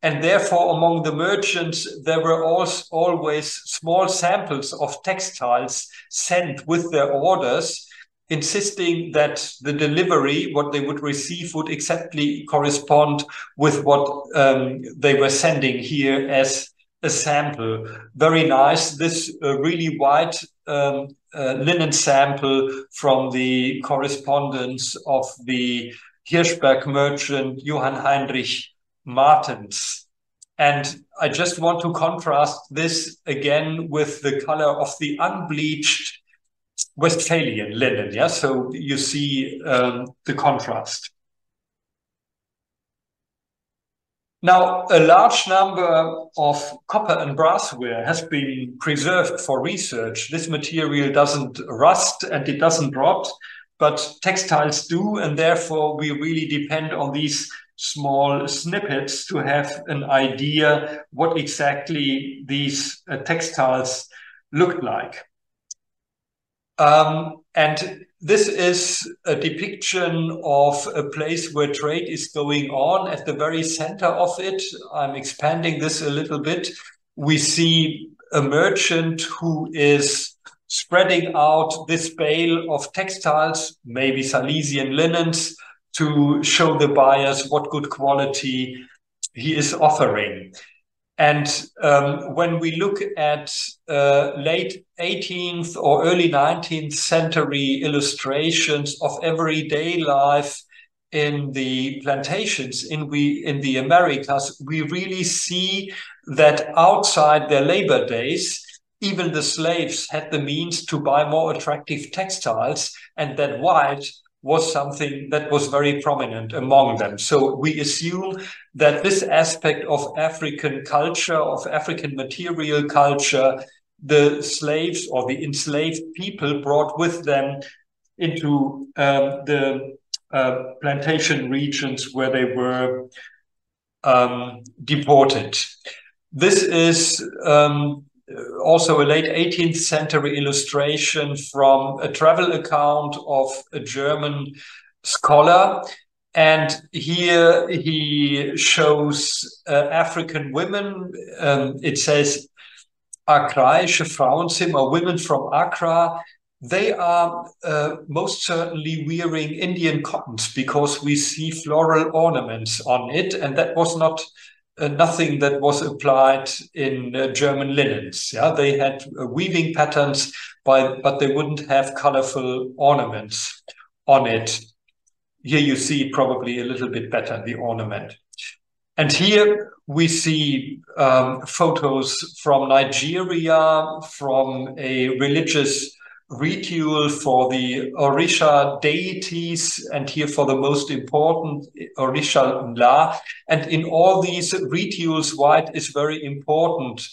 and therefore, among the merchants, there were always small samples of textiles sent with their orders, insisting that the delivery, what they would receive, would exactly correspond with what um, they were sending here as a sample. Very nice. This uh, really white um, uh, linen sample from the correspondence of the Hirschberg merchant Johann Heinrich Martens. And I just want to contrast this again with the color of the unbleached Westphalian linen. Yeah, so you see um, the contrast. Now, a large number of copper and brassware has been preserved for research. This material doesn't rust and it doesn't rot, but textiles do, and therefore we really depend on these small snippets to have an idea what exactly these uh, textiles looked like. Um, and this is a depiction of a place where trade is going on. At the very center of it, I'm expanding this a little bit. We see a merchant who is spreading out this bale of textiles, maybe Silesian linens, to show the buyers what good quality he is offering. And um, when we look at uh, late 18th or early 19th century illustrations of everyday life in the plantations in we in the Americas, we really see that outside their labor days, even the slaves had the means to buy more attractive textiles, and that white was something that was very prominent among them. So we assume that this aspect of African culture, of African material culture, the slaves or the enslaved people brought with them into um, the uh, plantation regions where they were um, deported. This is um, also a late 18th century illustration from a travel account of a German scholar. And here he shows uh, African women. Um, it says Akraische Frauenzimmer, women from Accra. They are uh, most certainly wearing Indian cottons because we see floral ornaments on it. And that was not uh, nothing that was applied in uh, German linens. Yeah, they had uh, weaving patterns, by, but they wouldn't have colorful ornaments on it. Here you see probably a little bit better the ornament. And here we see um, photos from Nigeria, from a religious ritual for the Orisha deities, and here for the most important Orishanla. And in all these rituals, white is very important.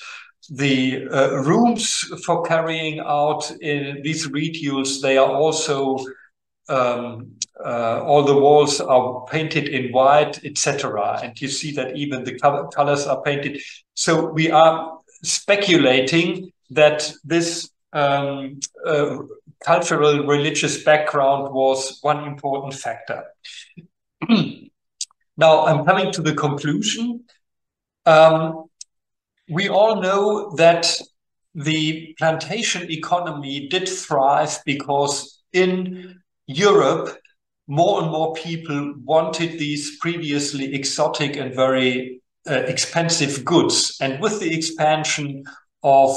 The uh, rooms for carrying out in these rituals, they are also um, uh, all the walls are painted in white, etc. And you see that even the colors are painted. So we are speculating that this um, uh, cultural religious background was one important factor. now I'm coming to the conclusion. Um, we all know that the plantation economy did thrive because in Europe, more and more people wanted these previously exotic and very uh, expensive goods. And with the expansion of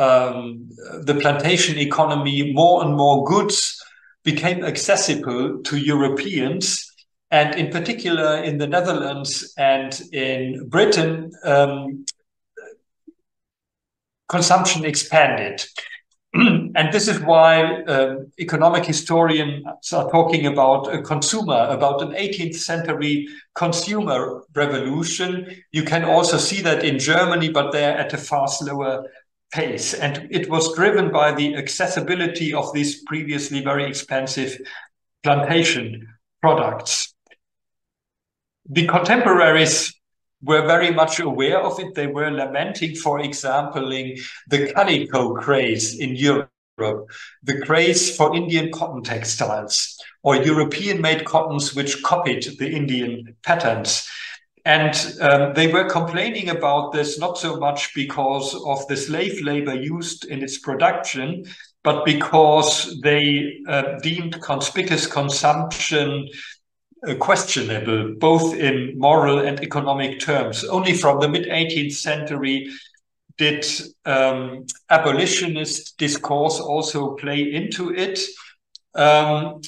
um, the plantation economy, more and more goods became accessible to Europeans. And in particular, in the Netherlands and in Britain, um, consumption expanded. and this is why um, economic historians are talking about a consumer, about an 18th century consumer revolution. You can also see that in Germany, but they're at a far slower pace. And it was driven by the accessibility of these previously very expensive plantation products. The contemporaries were very much aware of it. They were lamenting, for example, the calico craze in Europe, the craze for Indian cotton textiles or European made cottons which copied the Indian patterns. And um, they were complaining about this not so much because of the slave labor used in its production, but because they uh, deemed conspicuous consumption uh, questionable, both in moral and economic terms. Only from the mid 18th century did um, abolitionist discourse also play into it. Um,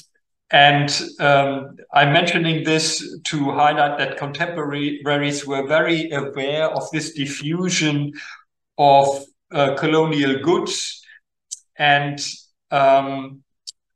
And um, I'm mentioning this to highlight that contemporaries were very aware of this diffusion of uh, colonial goods and um,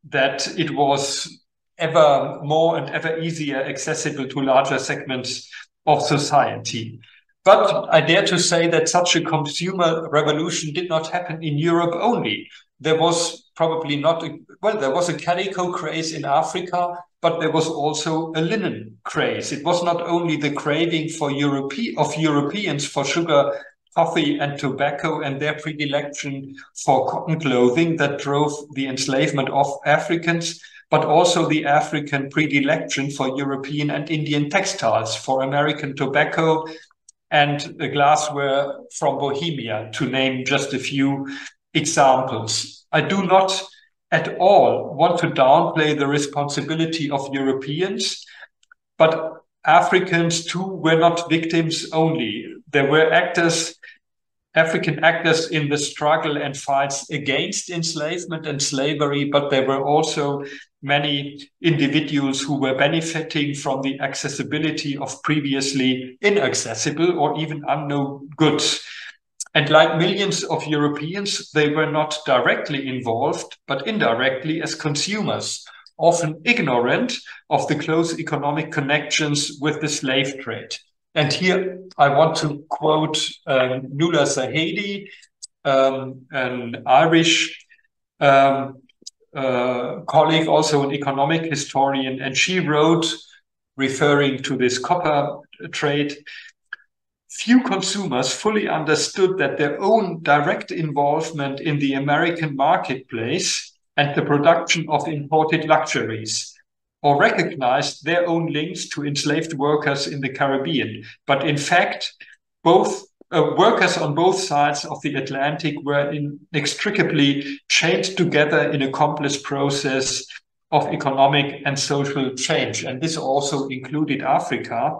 that it was ever more and ever easier accessible to larger segments of society. But I dare to say that such a consumer revolution did not happen in Europe only. There was probably not, a, well, there was a calico craze in Africa, but there was also a linen craze. It was not only the craving for Europe, of Europeans for sugar coffee and tobacco and their predilection for cotton clothing that drove the enslavement of Africans, but also the African predilection for European and Indian textiles, for American tobacco and the glassware from Bohemia, to name just a few examples. I do not at all want to downplay the responsibility of Europeans, but Africans too were not victims only. There were actors African actors in the struggle and fights against enslavement and slavery, but there were also many individuals who were benefiting from the accessibility of previously inaccessible or even unknown goods. And like millions of Europeans, they were not directly involved, but indirectly as consumers, often ignorant of the close economic connections with the slave trade. And here I want to quote um, Nuala Zahedieh, um, an Irish um, uh, colleague, also an economic historian, and she wrote, referring to this copper trade, few consumers fully understood that their own direct involvement in the American marketplace and the production of imported luxuries or recognized their own links to enslaved workers in the Caribbean. But in fact, both uh, workers on both sides of the Atlantic were inextricably chained together in a complex process of economic and social change. And this also included Africa.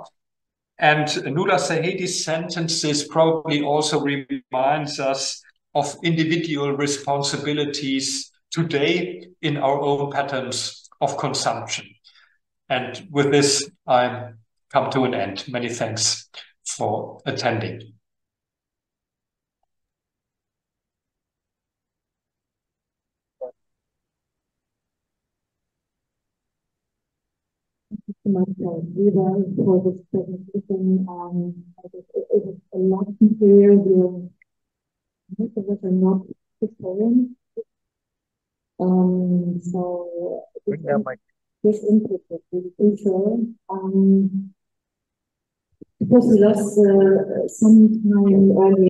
And Nuala Zahedieh's sentences probably also reminds us of individual responsibilities today in our own patterns of consumption. And with this, I come to an end. Many thanks for attending. Much, Viva, for this presentation. Um, it, was a lot material. Most of us are not historians, um, so this, this input was really crucial. Um, because we lost uh, some time earlier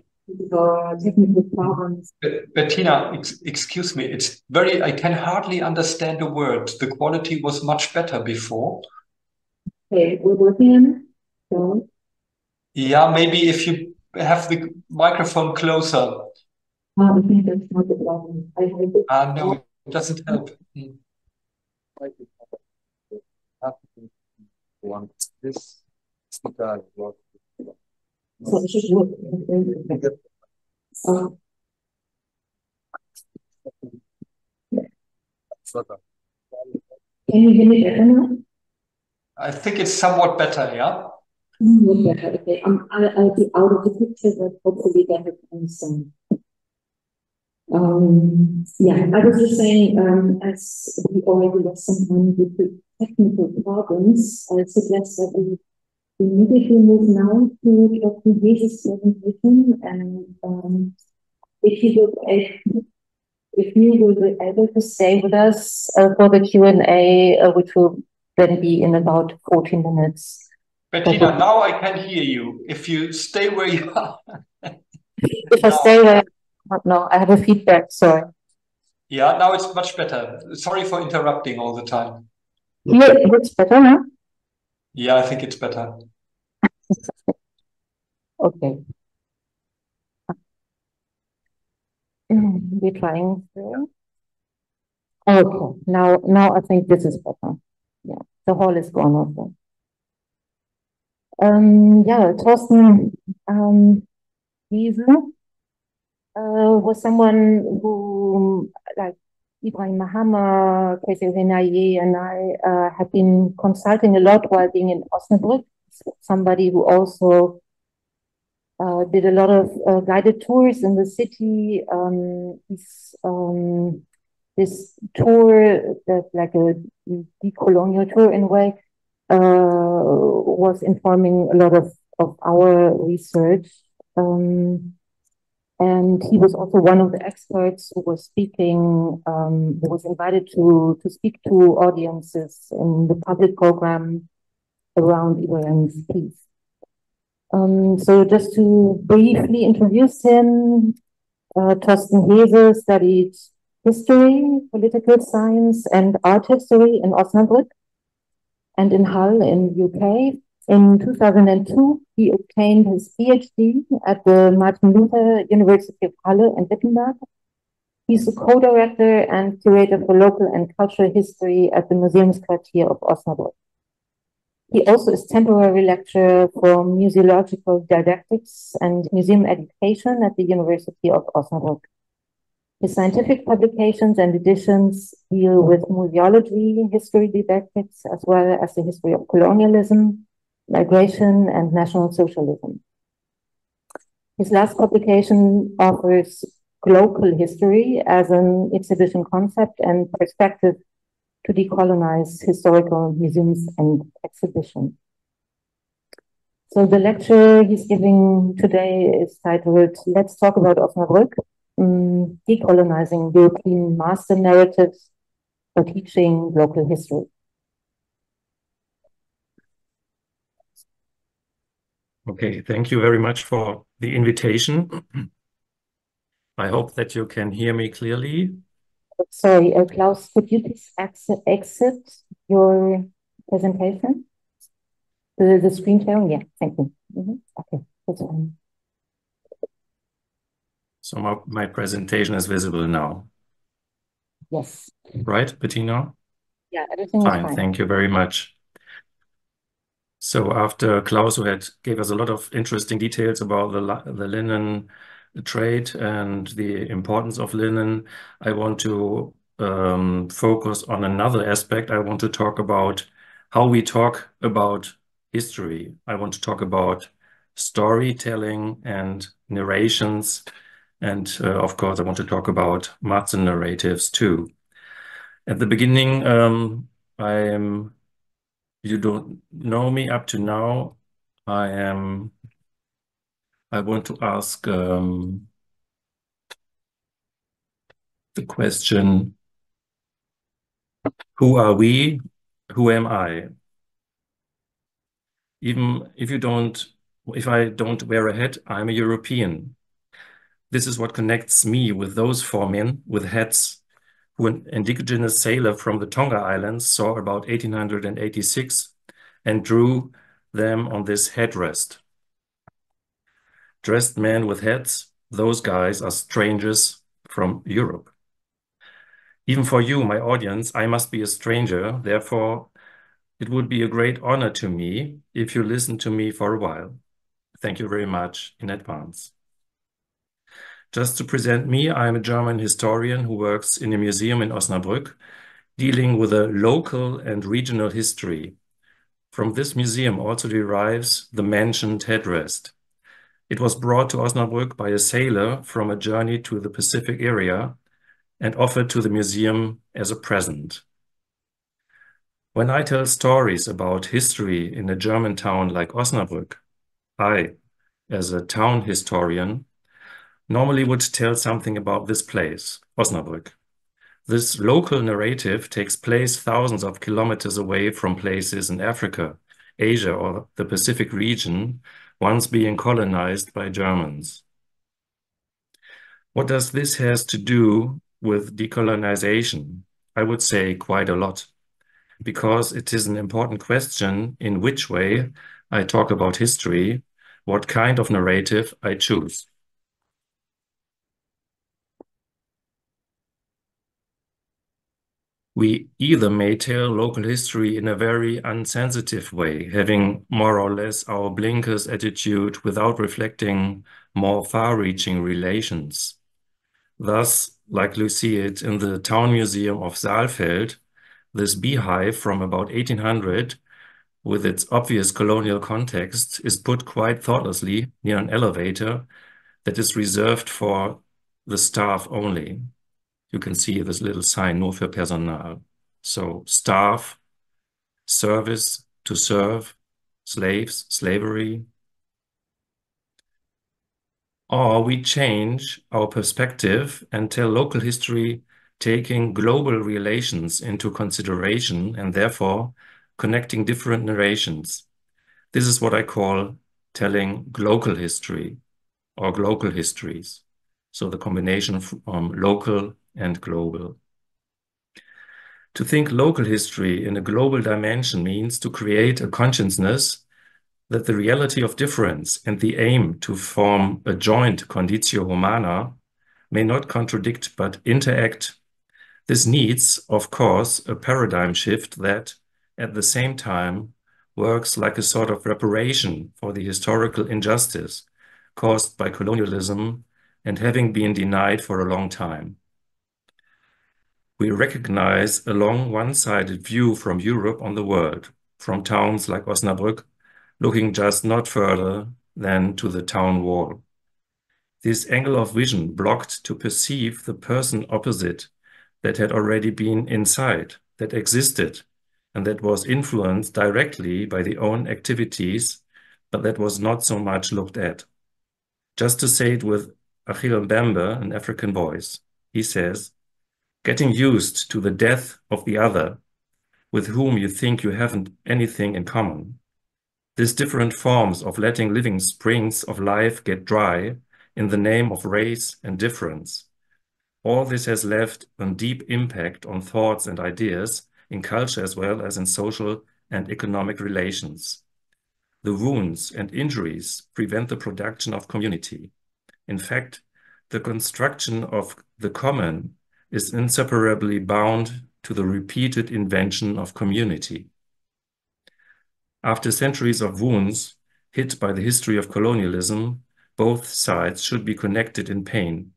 technical problems. Bettina, ex excuse me, it's very, I can hardly understand a word. The quality was much better before. Okay, we're working on Yeah, maybe if you have the microphone closer. I that's not the problem. I, I uh, no, it doesn't help. One, this speaker So it should work. Can you hear me better now? I think it's somewhat better, yeah? Somewhat better, okay. Um, I, I'll be out of the picture, but hopefully that will understand. Um, yeah, I was just saying, um, as we already lost some time with the technical problems, I suggest that we immediately move now to Dr. Heese' presentation. And um, if you will, if you will be able to stay with us uh, for the Q&A, uh, which will then be in about 40 minutes. Bettina, now I can hear you. If you stay where you are. if I stay where no, I have a feedback, sorry. Yeah, now it's much better. Sorry for interrupting all the time. Yeah, it's better, huh? Yeah, I think it's better. okay. We're trying. Okay, now now I think this is better. Yeah, the hall is gone also. Um, yeah, Thorsten um, uh, was someone who like Ibrahim Mahama, Kaysel Renaye, and I uh, have been consulting a lot while being in Osnabrück. Somebody who also uh, did a lot of uh, guided tours in the city. Um, um, this tour, that like a decolonial tour in a way, uh, was informing a lot of, of our research. Um, and he was also one of the experts who was speaking, um, who was invited to, to speak to audiences in the public program around Ibrahim's piece. Um, so just to briefly introduce him, uh, Thorsten Heese studied history, political science, and art history in Osnabrück and in Hull in UK. In 2002, he obtained his PhD at the Martin Luther University of Halle in Wittenberg. He's the co-director and curator for local and cultural history at the Museumsquartier of Osnabrück. He also is temporary lecturer for museological didactics and museum education at the University of Osnabrück. His scientific publications and editions deal with museology, history didactics, as well as the history of colonialism, migration, and national socialism. His last publication offers global history as an exhibition concept and perspective to decolonize historical museums and exhibitions. So the lecture he's giving today is titled Let's Talk About Osnabrück, um, Decolonizing European Master Narratives for Teaching Glocal History. Okay, thank you very much for the invitation. I hope that you can hear me clearly. Sorry, uh, Klaus, could you please exit, exit your presentation? The, the screen sharing? Yeah, thank you. Mm -hmm. Okay, that's fine. So my, my presentation is visible now. Yes. Right, Bettina? Yeah, everything fine. fine. Thank you very much. So after Klaus, who had gave us a lot of interesting details about the the linen trade and the importance of linen, I want to um, focus on another aspect. I want to talk about how we talk about history. I want to talk about storytelling and narrations. And uh, of course, I want to talk about master narratives too. At the beginning, um, I am, you don't know me up to now. I am I want to ask um, the question, who are we? Who am I? Even if you don't, if I don't wear a hat, I'm a European. This is what connects me with those four men with hats who an indigenous sailor from the Tonga Islands saw about 1886 and drew them on this headrest dressed men with hats, those guys are strangers from Europe. Even for you, my audience, I must be a stranger. Therefore, it would be a great honor to me if you listen to me for a while. Thank you very much in advance. Just to present me, I am a German historian who works in a museum in Osnabrück, dealing with a local and regional history. From this museum also derives the mentioned headrest. It was brought to Osnabrück by a sailor from a journey to the Pacific area and offered to the museum as a present. When I tell stories about history in a German town like Osnabrück, I, as a town historian, normally would tell something about this place, Osnabrück. This local narrative takes place thousands of kilometers away from places in Africa, Asia, or the Pacific region once being colonized by Germans. What does this has to do with decolonization? I would say quite a lot, because it is an important question in which way I talk about history, what kind of narrative I choose. We either may tell local history in a very unsensitive way, having more or less our blinkers attitude without reflecting more far-reaching relations. Thus, like you see it in the Town Museum of Saalfeld, this beehive from about 1800 with its obvious colonial context is put quite thoughtlessly near an elevator that is reserved for the staff only. You can see this little sign, nur für Personal. So staff, service, to serve, slaves, slavery. Or we change our perspective and tell local history taking global relations into consideration and therefore connecting different narrations. This is what I call telling glocal history or global histories. So the combination of um, local and global. To think local history in a global dimension means to create a consciousness that the reality of difference and the aim to form a joint conditio humana may not contradict but interact. This needs, of course, a paradigm shift that, at the same time, works like a sort of reparation for the historical injustice caused by colonialism and having been denied for a long time. We recognize a long one-sided view from Europe on the world, from towns like Osnabrück, looking just not further than to the town wall. This angle of vision blocked to perceive the person opposite that had already been inside, that existed, and that was influenced directly by the own activities, but that was not so much looked at. Just to say it with Achille Mbembe, an African voice, he says, getting used to the death of the other with whom you think you haven't anything in common. These different forms of letting living springs of life get dry in the name of race and difference. All this has left a deep impact on thoughts and ideas in culture as well as in social and economic relations. The wounds and injuries prevent the production of community. In fact, the construction of the common is inseparably bound to the repeated invention of community. After centuries of wounds hit by the history of colonialism, both sides should be connected in pain.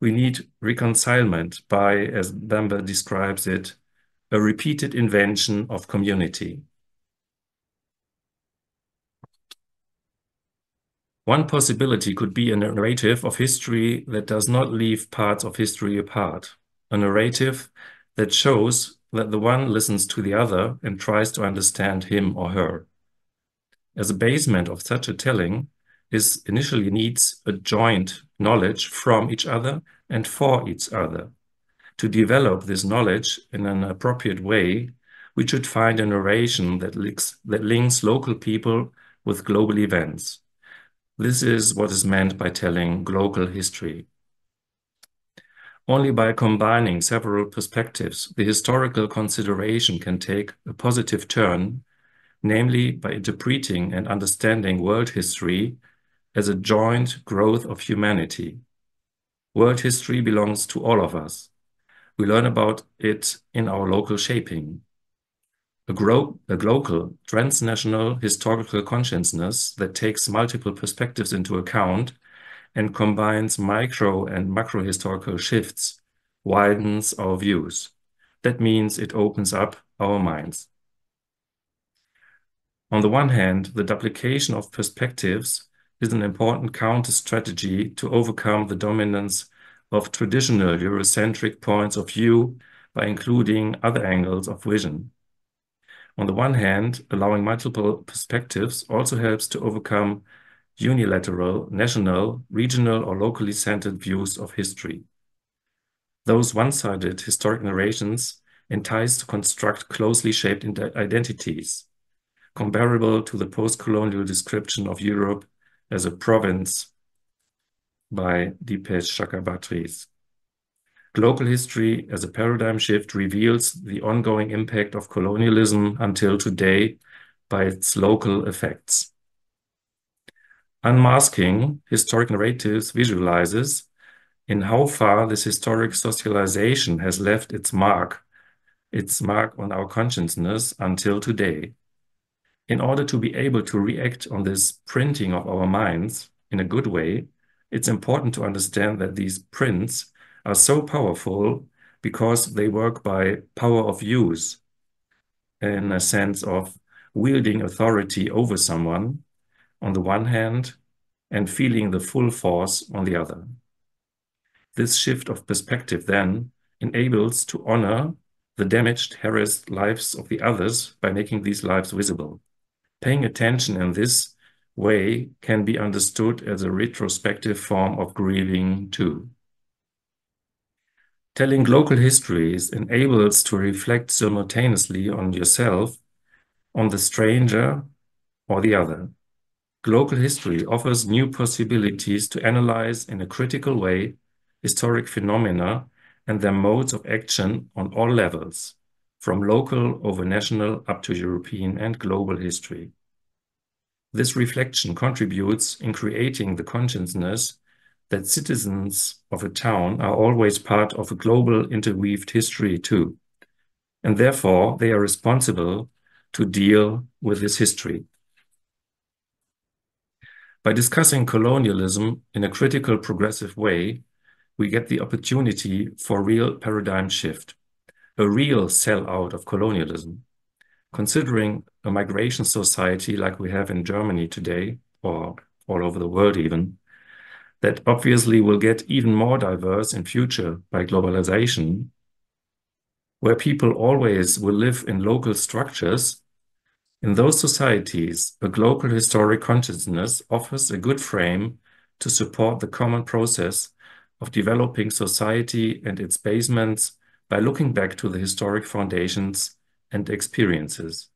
We need reconcilement by, as Mbembe describes it, a repeated invention of community. One possibility could be a narrative of history that does not leave parts of history apart, a narrative that shows that the one listens to the other and tries to understand him or her. As a basement of such a telling is initially needs a joint knowledge from each other and for each other. To develop this knowledge in an appropriate way, we should find a narration that links, that links local people with global events. This is what is meant by telling glocal history. Only by combining several perspectives, the historical consideration can take a positive turn, namely by interpreting and understanding world history as a joint growth of humanity. World history belongs to all of us. We learn about it in our local shaping a, gro- a global, transnational historical consciousness that takes multiple perspectives into account and combines micro and macro historical shifts, widens our views. That means it opens up our minds. On the one hand, the duplication of perspectives is an important counter strategy to overcome the dominance of traditional Eurocentric points of view by including other angles of vision. On the one hand, allowing multiple perspectives also helps to overcome unilateral, national, regional, or locally centered views of history. Those one-sided historic narrations entice to construct closely shaped identities, comparable to the post-colonial description of Europe as a province by Dipesh Chakrabarty's. Global history as a paradigm shift reveals the ongoing impact of colonialism until today by its local effects. Unmasking historic narratives visualizes in how far this historic socialization has left its mark, its mark on our consciousness until today. In order to be able to react on this printing of our minds in a good way, it's important to understand that these prints are so powerful because they work by power of use in a sense of wielding authority over someone on the one hand and feeling the full force on the other. This shift of perspective then enables to honor the damaged, harassed lives of the others by making these lives visible. Paying attention in this way can be understood as a retrospective form of grieving too. Telling local histories enables to reflect simultaneously on yourself, on the stranger, or the other. Local history offers new possibilities to analyze in a critical way historic phenomena and their modes of action on all levels, from local over national up to European and global history. This reflection contributes in creating the consciousness that citizens of a town are always part of a global interweaved history too, and therefore they are responsible to deal with this history. By discussing colonialism in a critical progressive way, we get the opportunity for real paradigm shift, a real sellout of colonialism. Considering a migration society like we have in Germany today, or all over the world even, that obviously will get even more diverse in future by globalization, where people always will live in local structures, in those societies, a global historic consciousness offers a good frame to support the common process of developing society and its basements by looking back to the historic foundations and experiences.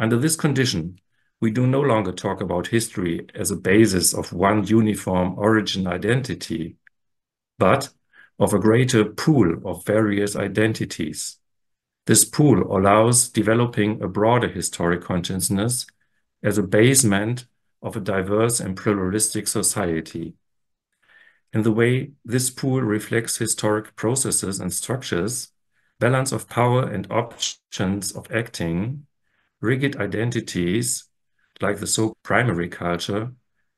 Under this condition, we do no longer talk about history as a basis of one uniform origin identity, but of a greater pool of various identities. This pool allows developing a broader historic consciousness as a basement of a diverse and pluralistic society. In the way this pool reflects historic processes and structures, balance of power and options of acting, rigid identities like the so primary culture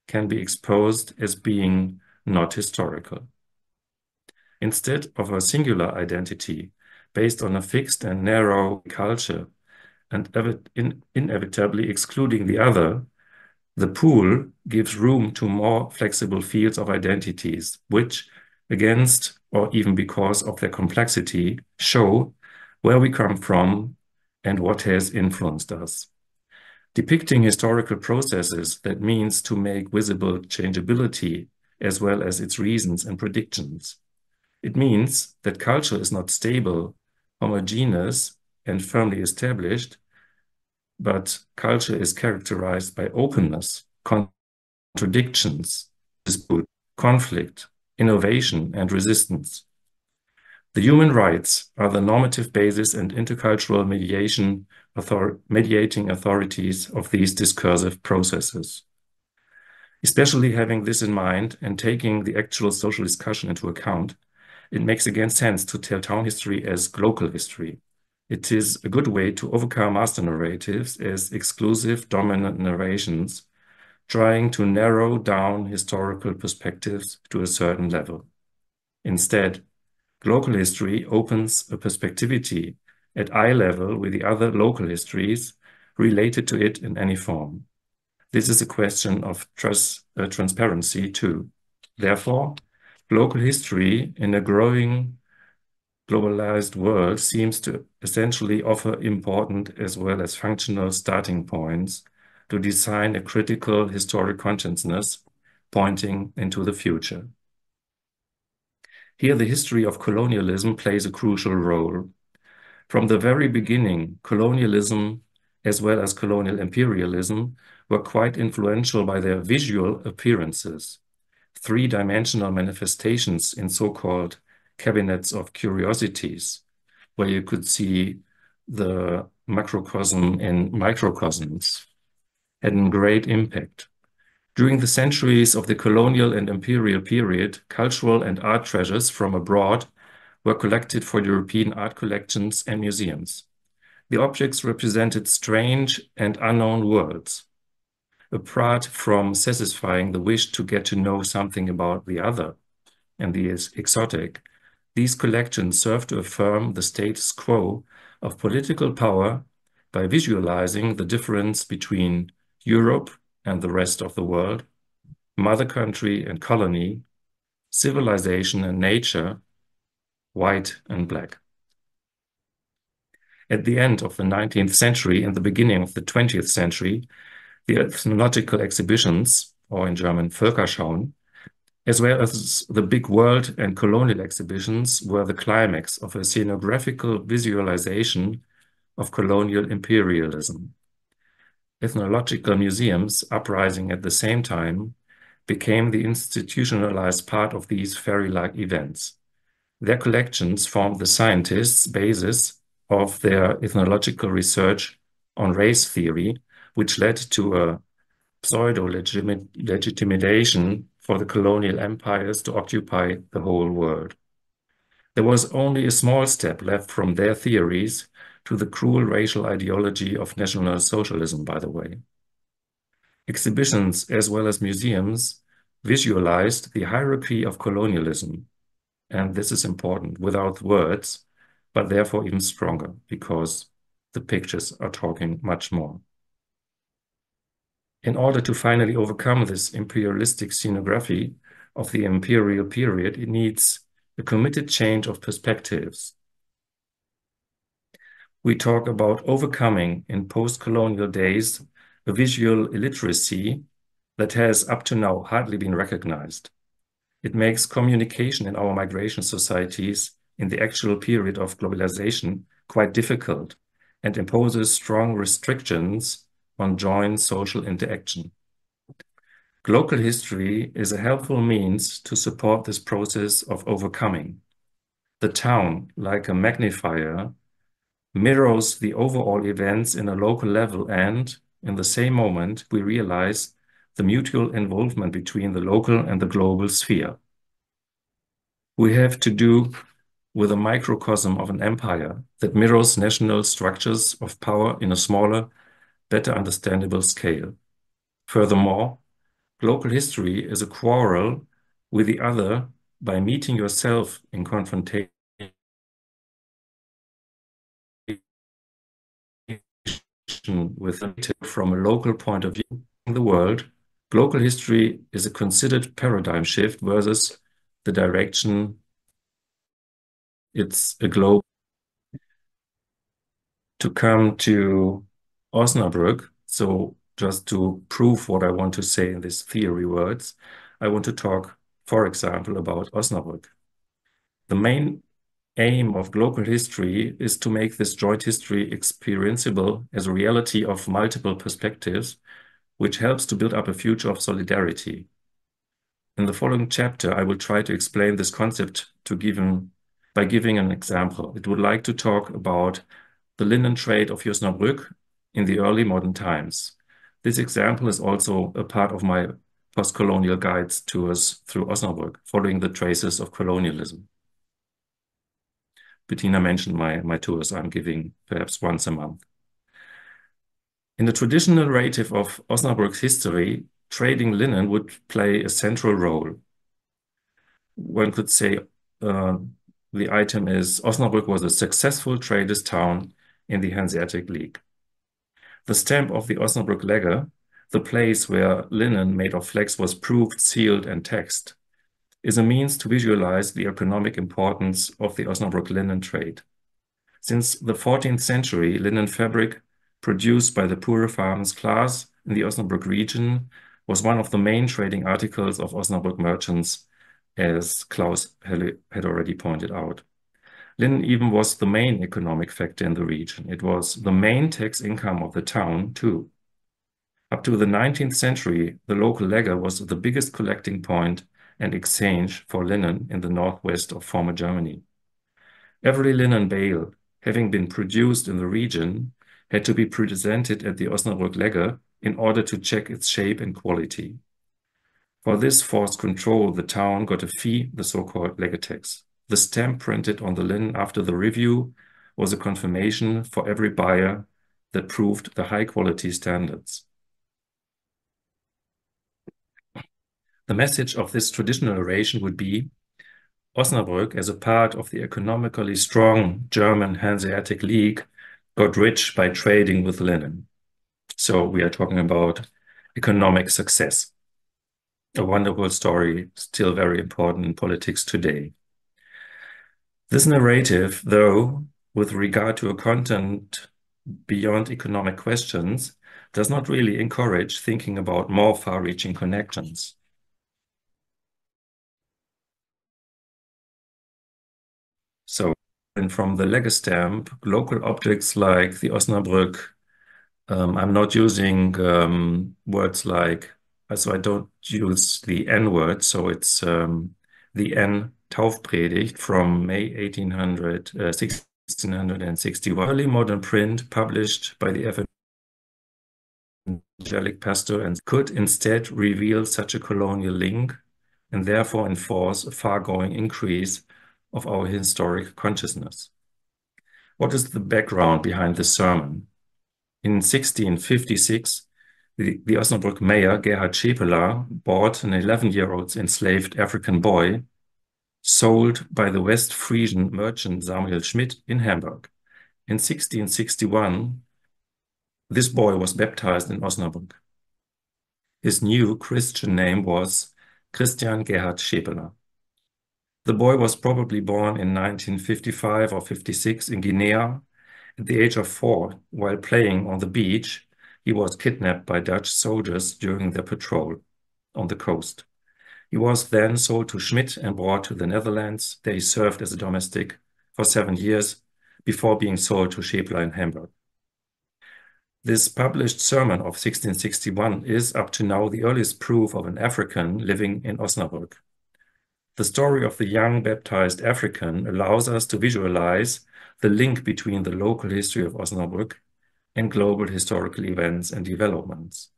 can be exposed as being not historical. Instead of a singular identity based on a fixed and narrow culture and in inevitably excluding the other, the pool gives room to more flexible fields of identities, which, against or even because of their complexity, show where we come from and what has influenced us. Depicting historical processes that means to make visible changeability as well as its reasons and predictions. It means that culture is not stable, homogeneous, and firmly established, but culture is characterized by openness, contradictions, dispute, conflict, innovation, and resistance. The human rights are the normative basis and intercultural mediation author mediating authorities of these discursive processes. Especially having this in mind and taking the actual social discussion into account, it makes again sense to tell town history as local history, it is a good way to overcome master narratives as exclusive dominant narrations, trying to narrow down historical perspectives to a certain level. Instead, local history opens a perspectivity at eye level with the other local histories related to it in any form. This is a question of trust, uh, transparency too. Therefore, local history in a growing globalized world seems to essentially offer important as well as functional starting points to design a critical historic consciousness pointing into the future. Here, the history of colonialism plays a crucial role. From the very beginning, colonialism as well as colonial imperialism were quite influential by their visual appearances, three-dimensional manifestations in so-called cabinets of curiosities, where you could see the macrocosm in microcosms, had a great impact. During the centuries of the colonial and imperial period, cultural and art treasures from abroad were collected for European art collections and museums. The objects represented strange and unknown worlds. Apart from satisfying the wish to get to know something about the other, and the exotic, these collections serve to affirm the status quo of political power by visualizing the difference between Europe and the rest of the world, mother country and colony, civilization and nature, white and black. At the end of the 19th century and the beginning of the 20th century, the ethnological exhibitions, or in German Völkerschauen, as well as the big world and colonial exhibitions were the climax of a scenographical visualization of colonial imperialism. Ethnological museums, uprising at the same time, became the institutionalized part of these fairy-like events. Their collections formed the scientists' basis of their ethnological research on race theory, which led to a pseudo-legitimation for the colonial empires to occupy the whole world. There was only a small step left from their theories to the cruel racial ideology of National Socialism, by the way. Exhibitions as well as museums visualized the hierarchy of colonialism, and this is important, without words, but therefore even stronger, because the pictures are talking much more. In order to finally overcome this imperialistic scenography of the imperial period, it needs a committed change of perspectives. We talk about overcoming in post-colonial days a visual illiteracy that has up to now hardly been recognized. It makes communication in our migration societies in the actual period of globalization quite difficult and imposes strong restrictions on joint social interaction. Local history is a helpful means to support this process of overcoming. The town, like a magnifier, mirrors the overall events in a local level and, in the same moment, we realize the mutual involvement between the local and the global sphere. We have to do with a microcosm of an empire that mirrors national structures of power in a smaller better understandable scale. Furthermore, local history is a quarrel with the other by meeting yourself in confrontation with from a local point of view in the world. Local history is a considered paradigm shift versus the direction it's a globe to come to Osnabrück. So just to prove what I want to say in these theory words, I want to talk, for example, about Osnabrück. The main aim of global history is to make this joint history experienceable as a reality of multiple perspectives, which helps to build up a future of solidarity. In the following chapter, I will try to explain this concept to given, by giving an example. It would like to talk about the linen trade of Osnabrück in the early modern times. This example is also a part of my post-colonial guides tours through Osnabrück, following the traces of colonialism. Bettina mentioned my, my tours I'm giving perhaps once a month. In the traditional narrative of Osnabrück's history, trading linen would play a central role. One could say uh, the item is Osnabrück was a successful traders' town in the Hanseatic League. The stamp of the Osnabrück Legge, the place where linen made of flax was proved, sealed, and taxed, is a means to visualize the economic importance of the Osnabrück linen trade. Since the 14th century, linen fabric produced by the poorer farmers class in the Osnabrück region was one of the main trading articles of Osnabrück merchants, as Klaus had already pointed out. Linen even was the main economic factor in the region. It was the main tax income of the town, too. Up to the 19th century, the local legge was the biggest collecting point and exchange for linen in the northwest of former Germany. Every linen bale, having been produced in the region, had to be presented at the Osnabrück Legge in order to check its shape and quality. For this forced control, the town got a fee, the so-called legge tax. The stamp printed on the linen after the review was a confirmation for every buyer that proved the high quality standards. The message of this traditional narration would be Osnabrück, as a part of the economically strong German Hanseatic League, got rich by trading with linen. So we are talking about economic success. A wonderful story, still very important in politics today. This narrative, though, with regard to a content beyond economic questions, does not really encourage thinking about more far-reaching connections. So, and from the Legestamp, local objects like the Osnabrück, um, I'm not using um, words like, so I don't use the N word, so it's um, the N Taufpredigt from May 1800, uh, 1661, early modern print published by the evangelic pastor and could instead reveal such a colonial link and therefore enforce a far-going increase of our historic consciousness. What is the background behind this sermon? In 1656, the, the Osnabrück mayor, Gerhard Schepeler, bought an 11-year-old enslaved African boy sold by the West Frisian merchant Samuel Schmidt in Hamburg. In 1661, this boy was baptized in Osnabrück. His new Christian name was Christian Gerhard Schepeler. The boy was probably born in 1955 or 56 in Guinea. At the age of four, while playing on the beach, he was kidnapped by Dutch soldiers during their patrol on the coast. He was then sold to Schmidt and brought to the Netherlands. There he served as a domestic for seven years before being sold to Schepeler in Hamburg. This published sermon of 1661 is up to now the earliest proof of an African living in Osnabrück. The story of the young baptized African allows us to visualize the link between the local history of Osnabrück and global historical events and developments.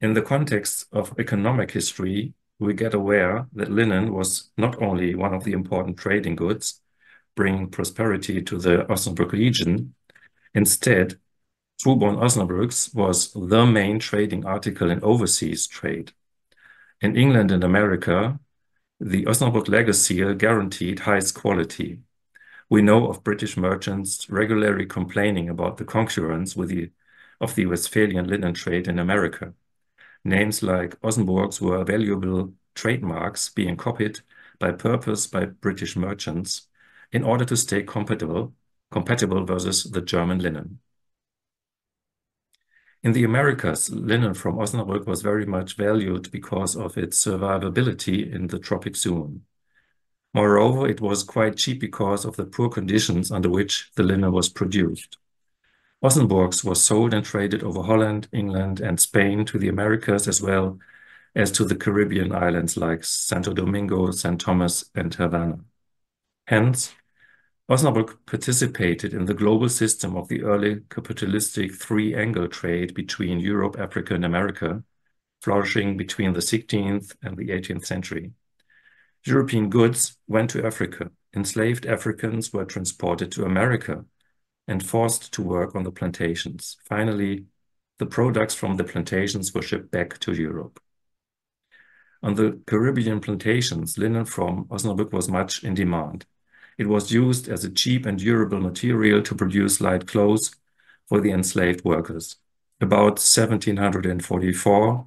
In the context of economic history, we get aware that linen was not only one of the important trading goods, bringing prosperity to the Osnabrück region, instead, Truborn Osnabrücks was the main trading article in overseas trade. In England and America, the Osnabrück legacy guaranteed highest quality. We know of British merchants regularly complaining about the concurrence with the, of the Westphalian linen trade in America. Names like Osnabrücks were valuable trademarks being copied by purpose by British merchants in order to stay compatible, compatible versus the German linen. In the Americas, linen from Osnabrück was very much valued because of its survivability in the tropic zone. Moreover, it was quite cheap because of the poor conditions under which the linen was produced. Osnabrücks was sold and traded over Holland, England, and Spain to the Americas as well as to the Caribbean islands like Santo Domingo, St. Thomas, and Havana. Hence, Osnabrück participated in the global system of the early capitalistic three-angle trade between Europe, Africa, and America, flourishing between the 16th and the 18th century. European goods went to Africa. Enslaved Africans were transported to America and forced to work on the plantations. Finally, the products from the plantations were shipped back to Europe. On the Caribbean plantations, linen from Osnabrück was much in demand. It was used as a cheap and durable material to produce light clothes for the enslaved workers. About 1744,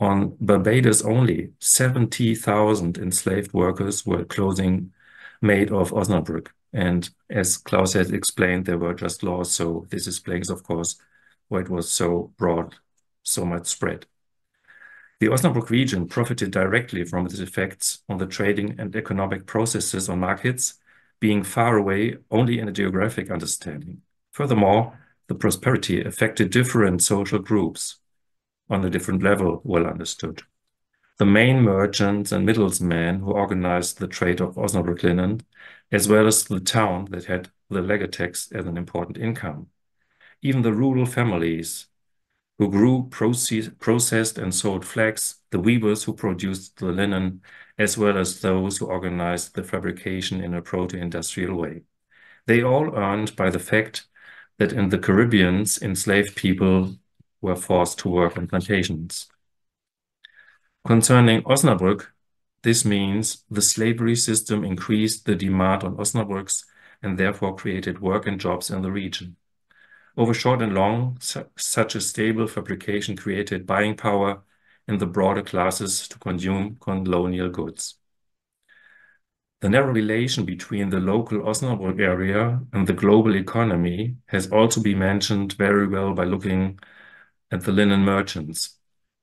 on Barbados only, 70,000 enslaved workers were clothing made of Osnabrück. And as Klaus has explained, there were just laws, so this explains, of course, why it was so broad, so much spread. The Osnabrück region profited directly from its effects on the trading and economic processes on markets being far away only in a geographic understanding. Furthermore, the prosperity affected different social groups on a different level, well understood. The main merchants and middlemen who organized the trade of Osnabrück linen, as well as the town that had the legge tax as an important income. Even the rural families who grew, processed, and sold flax, the weavers who produced the linen, as well as those who organized the fabrication in a proto-industrial way. They all earned by the fact that in the Caribbeans, enslaved people were forced to work on plantations. Concerning Osnabrück, This means the slavery system increased the demand on Osnabrücks and therefore created work and jobs in the region. Over short and long, su such a stable fabrication created buying power in the broader classes to consume colonial goods. The narrow relation between the local Osnabrück area and the global economy has also been mentioned very well by looking at the linen merchants.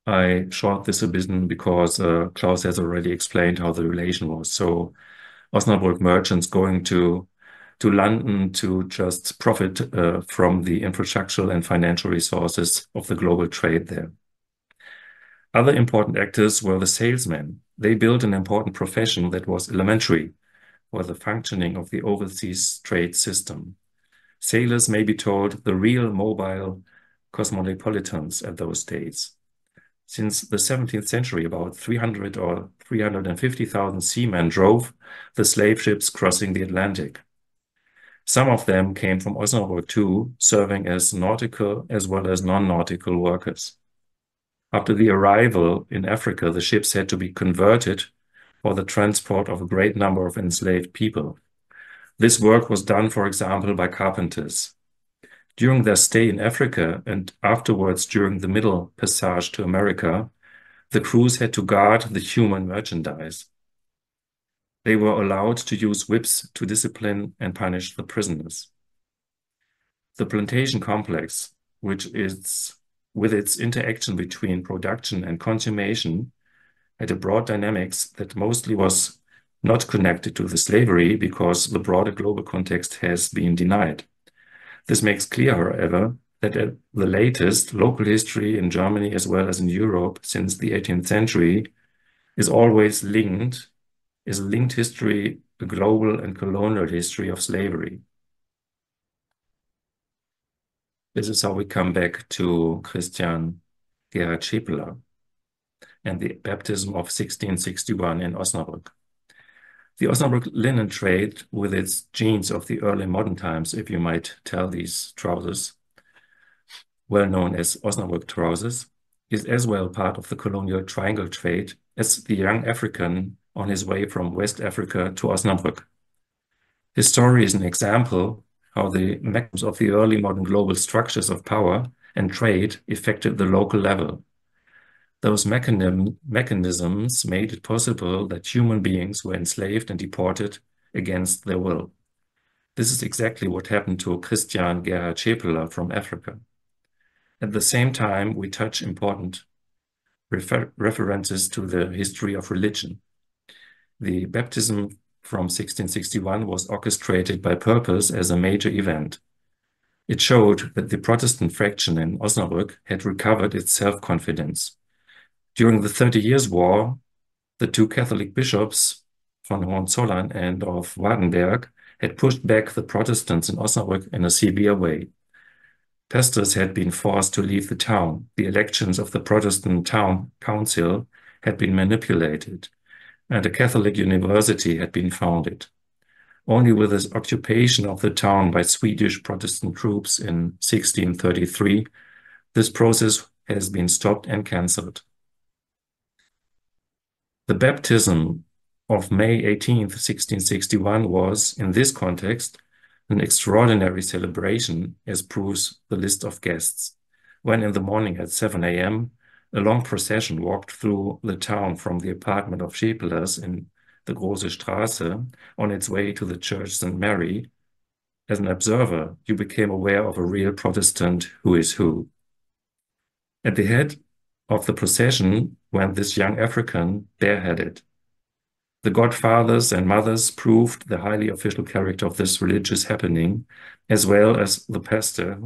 I short this a bit because uh, Klaus has already explained how the relation was. So Osnabrück merchants going to to London to just profit uh, from the infrastructural and financial resources of the global trade there. Other important actors were the salesmen. They built an important profession that was elementary for the functioning of the overseas trade system. Sailors may be told the real mobile cosmopolitans at those days. Since the 17th century, about 300 or 350,000 seamen drove the slave ships crossing the Atlantic. Some of them came from Osnabrück too, serving as nautical as well as non-nautical workers. After the arrival in Africa, the ships had to be converted for the transport of a great number of enslaved people. This work was done, for example, by carpenters. During their stay in Africa and afterwards during the Middle Passage to America, the crews had to guard the human merchandise. They were allowed to use whips to discipline and punish the prisoners. The plantation complex, which is with its interaction between production and consummation, had a broad dynamics that mostly was not connected to the slavery because the broader global context has been denied. This makes clear, however, that at the latest, local history in Germany as well as in Europe since the 18th century is always linked, is linked history, a global and colonial history of slavery. This is how we come back to Christian Gerhard Schepeler and the baptism of 1661 in Osnabrück. The Osnabrück linen trade, with its jeans of the early modern times, if you might tell these trousers, well known as Osnabrück trousers, is as well part of the colonial triangle trade as the young African on his way from West Africa to Osnabrück. His story is an example how the mechanisms of the early modern global structures of power and trade affected the local level. Those mechanism, mechanisms made it possible that human beings were enslaved and deported against their will. This is exactly what happened to Christian Gerhard Schepeler from Africa. At the same time, we touch important refer references to the history of religion. The baptism from 1661 was orchestrated by purpose as a major event. It showed that the Protestant fraction in Osnabrück had recovered its self-confidence. During the Thirty Years' War, the two Catholic bishops, von Hohenzollern and of Wartenberg, had pushed back the Protestants in Osnabrück in a severe way. Pastors had been forced to leave the town. The elections of the Protestant town council had been manipulated and a Catholic university had been founded. Only with the occupation of the town by Swedish Protestant troops in 1633, this process has been stopped and cancelled. The baptism of May 18, 1661 was, in this context, an extraordinary celebration, as proves the list of guests, when in the morning at 7 a.m., a long procession walked through the town from the apartment of Schepelers in the Große Straße on its way to the church St. Mary. As an observer, you became aware of a real Protestant who is who. At the head of the procession went this young African bareheaded. The godfathers and mothers proved the highly official character of this religious happening, as well as the pastor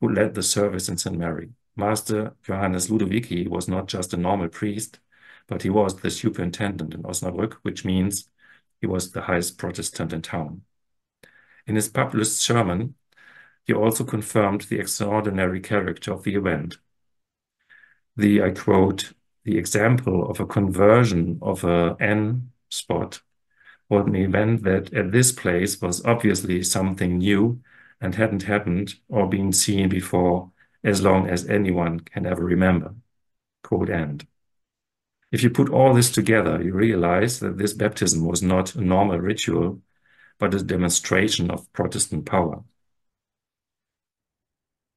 who led the service in St. Mary. Master Johannes Ludovici was not just a normal priest, but he was the superintendent in Osnabrück, which means he was the highest Protestant in town. In his published sermon, he also confirmed the extraordinary character of the event. The, I quote, the example of a conversion of a N spot was an event that at this place was obviously something new and hadn't happened or been seen before as long as anyone can ever remember. Quote end. If you put all this together, you realize that this baptism was not a normal ritual, but a demonstration of Protestant power.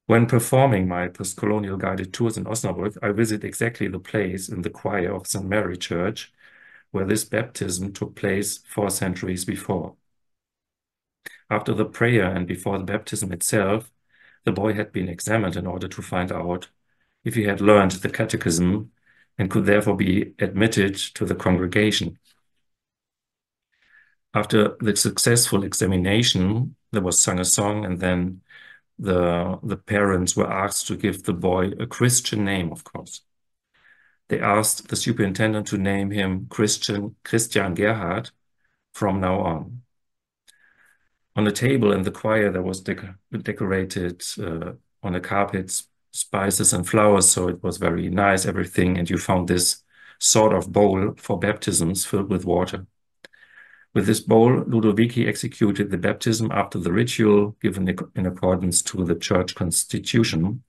When performing my post-colonial guided tours in Osnabrück, I visit exactly the place in the choir of St. Mary Church where this baptism took place four centuries before. After the prayer and before the baptism itself, the boy had been examined in order to find out if he had learned the catechism and could therefore be admitted to the congregation. After the successful examination, there was sung a song, and then the, the parents were asked to give the boy a Christian name, of course. They asked the superintendent to name him Christian Christian Gerhard from now on. On a table in the choir, there was decorated uh, on a carpet spices and flowers, so it was very nice, everything. And you found this sort of bowl for baptisms filled with water. With this bowl, Ludovici executed the baptism after the ritual given in accordance to the church constitution.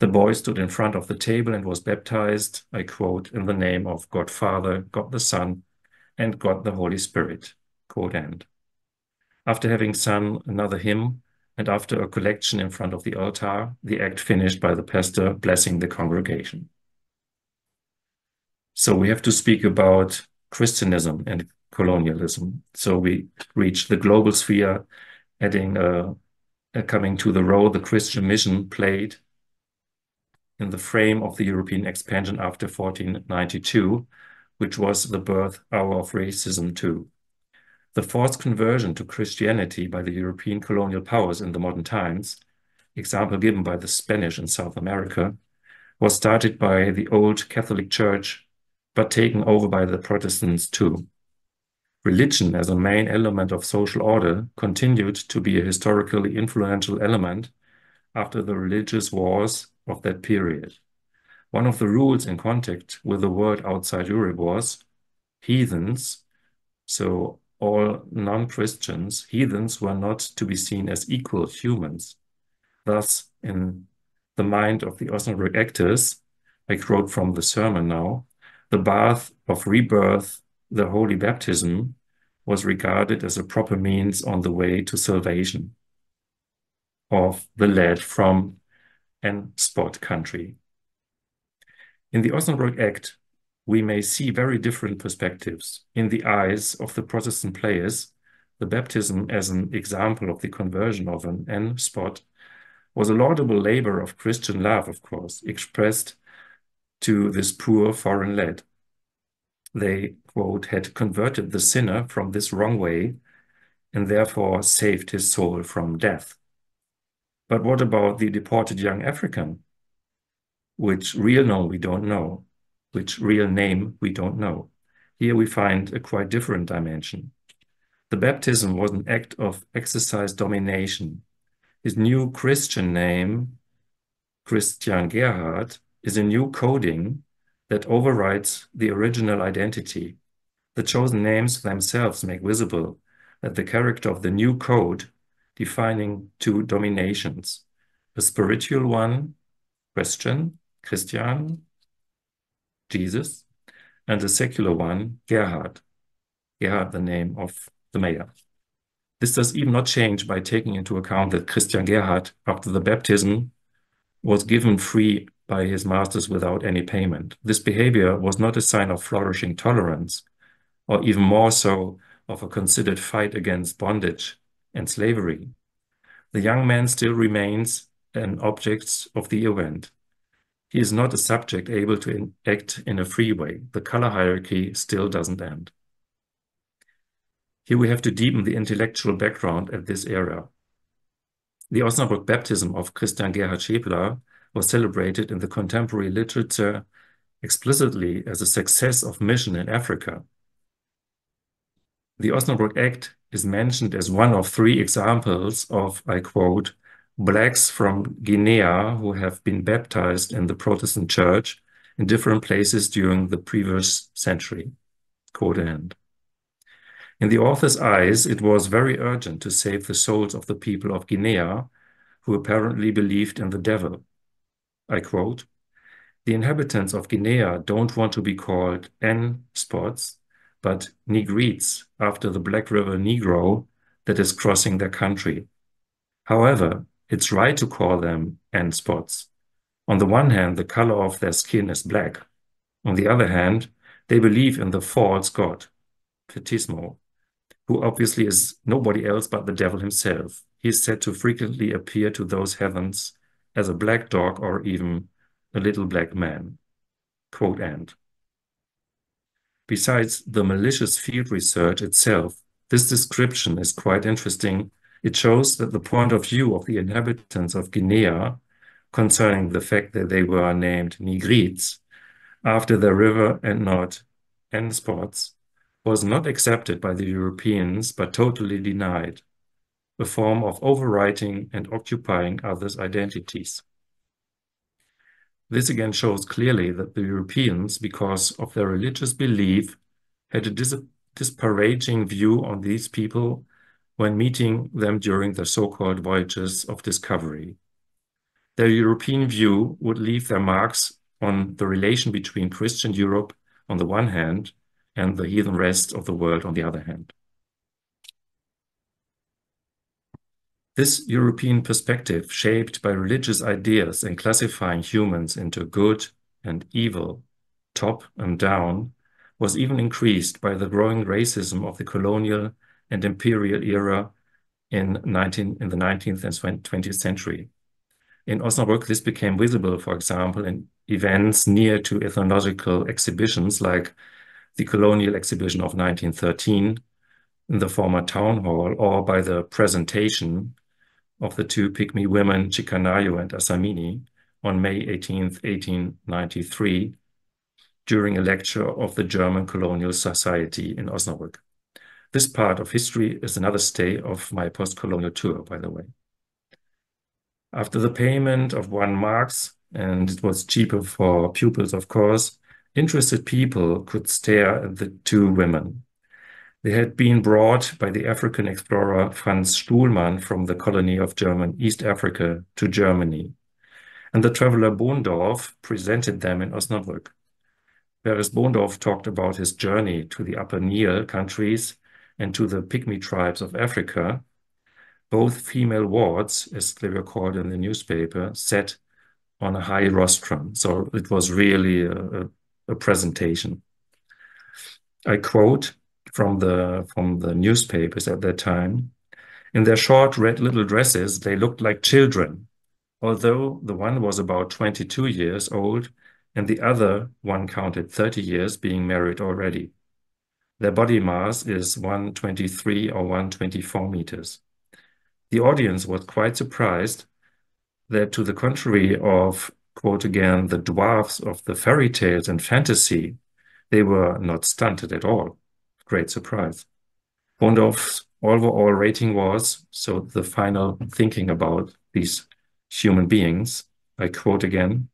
The boy stood in front of the table and was baptized, I quote, in the name of God Father, God the Son, and God the Holy Spirit, quote end. After having sung another hymn, and after a collection in front of the altar, the act finished by the pastor blessing the congregation. So we have to speak about Christianism and colonialism. So we reach the global sphere, adding uh, uh, coming to the role the Christian mission played in the frame of the European expansion after 1492, which was the birth hour of racism too. The forced conversion to Christianity by the European colonial powers in the modern times, example given by the Spanish in South America, was started by the old Catholic Church, but taken over by the Protestants too. Religion as a main element of social order continued to be a historically influential element after the religious wars of that period. One of the rules in contact with the world outside Europe was heathens, so all non-Christians, heathens were not to be seen as equal humans. Thus, in the mind of the Osnabrück actors, I quote from the sermon now, the bath of rebirth the holy baptism was regarded as a proper means on the way to salvation of the lad from an spot country. In the Osnabrück Act, we may see very different perspectives. In the eyes of the Protestant players, the baptism as an example of the conversion of an N spot was a laudable labor of Christian love, of course, expressed to this poor foreign lad they, quote, had converted the sinner from this wrong way and therefore saved his soul from death. But what about the deported young African? Which real name we don't know, which real name we don't know. Here we find a quite different dimension. The baptism was an act of exercise domination. His new Christian name, Christian Gerhard, is a new coding that overrides the original identity. The chosen names themselves make visible that the character of the new code defining two dominations, a spiritual one, Christian, Christian, Jesus, and the secular one, Gerhard, Gerhard, the name of the mayor. This does even not change by taking into account that Christian Gerhard, after the baptism, was given free by his masters without any payment. This behavior was not a sign of flourishing tolerance, or even more so of a considered fight against bondage and slavery. The young man still remains an object of the event. He is not a subject able to act in a free way. The color hierarchy still doesn't end. Here we have to deepen the intellectual background at this era. The Osnabrück baptism of Christian Gerhard Schepler was celebrated in the contemporary literature explicitly as a success of mission in Africa. The Osnabrück Act is mentioned as one of three examples of, I quote, blacks from Guinea who have been baptized in the Protestant church in different places during the previous century. Quote end. In the author's eyes, it was very urgent to save the souls of the people of Guinea who apparently believed in the devil I quote, The inhabitants of Guinea don't want to be called N spots, but Negrites after the Black River Negro that is crossing their country. However, it's right to call them N spots. On the one hand, the color of their skin is black. On the other hand, they believe in the false god, Fetismo, who obviously is nobody else but the devil himself. He is said to frequently appear to those heavens as a black dog or even a little black man. Quote end. Besides the malicious field research itself, this description is quite interesting. It shows that the point of view of the inhabitants of Guinea concerning the fact that they were named Negrites after the river and not N spots was not accepted by the Europeans but totally denied, a form of overwriting and occupying others' identities. This again shows clearly that the Europeans, because of their religious belief, had a dis disparaging view on these people when meeting them during the so-called voyages of discovery. Their European view would leave their marks on the relation between Christian Europe on the one hand and the heathen rest of the world on the other hand. This European perspective, shaped by religious ideas and classifying humans into good and evil, top and down, was even increased by the growing racism of the colonial and imperial era in, 19, in the 19th and 20th century. In Osnabrück, this became visible, for example, in events near to ethnological exhibitions like the Colonial Exhibition of 1913 in the former town hall, or by the presentation of the two Pygmy women, Chicanayo and Asamini, on May 18, 1893, during a lecture of the German Colonial Society in Osnabrück. This part of history is another stay of my post-colonial tour, by the way. After the payment of one marks, and it was cheaper for pupils, of course, interested people could stare at the two women. They had been brought by the African explorer Franz Stuhlmann from the colony of German East Africa to Germany. And the traveler Bohndorff presented them in Osnabrück. Whereas Bohndorff talked about his journey to the Upper Nile countries and to the Pygmy tribes of Africa, both female wards, as they were called in the newspaper, sat on a high rostrum. So it was really a, a, presentation. I quote, from the from the newspapers at that time. In their short red little dresses, they looked like children, although the one was about 22 years old and the other one counted 30 years being married already. Their body mass is 123 or 124 meters. The audience was quite surprised that to the contrary of, quote again, the dwarfs of the fairy tales and fantasy, they were not stunted at all great surprise. Bohndorff's overall rating was, so the final thinking about these human beings, I quote again,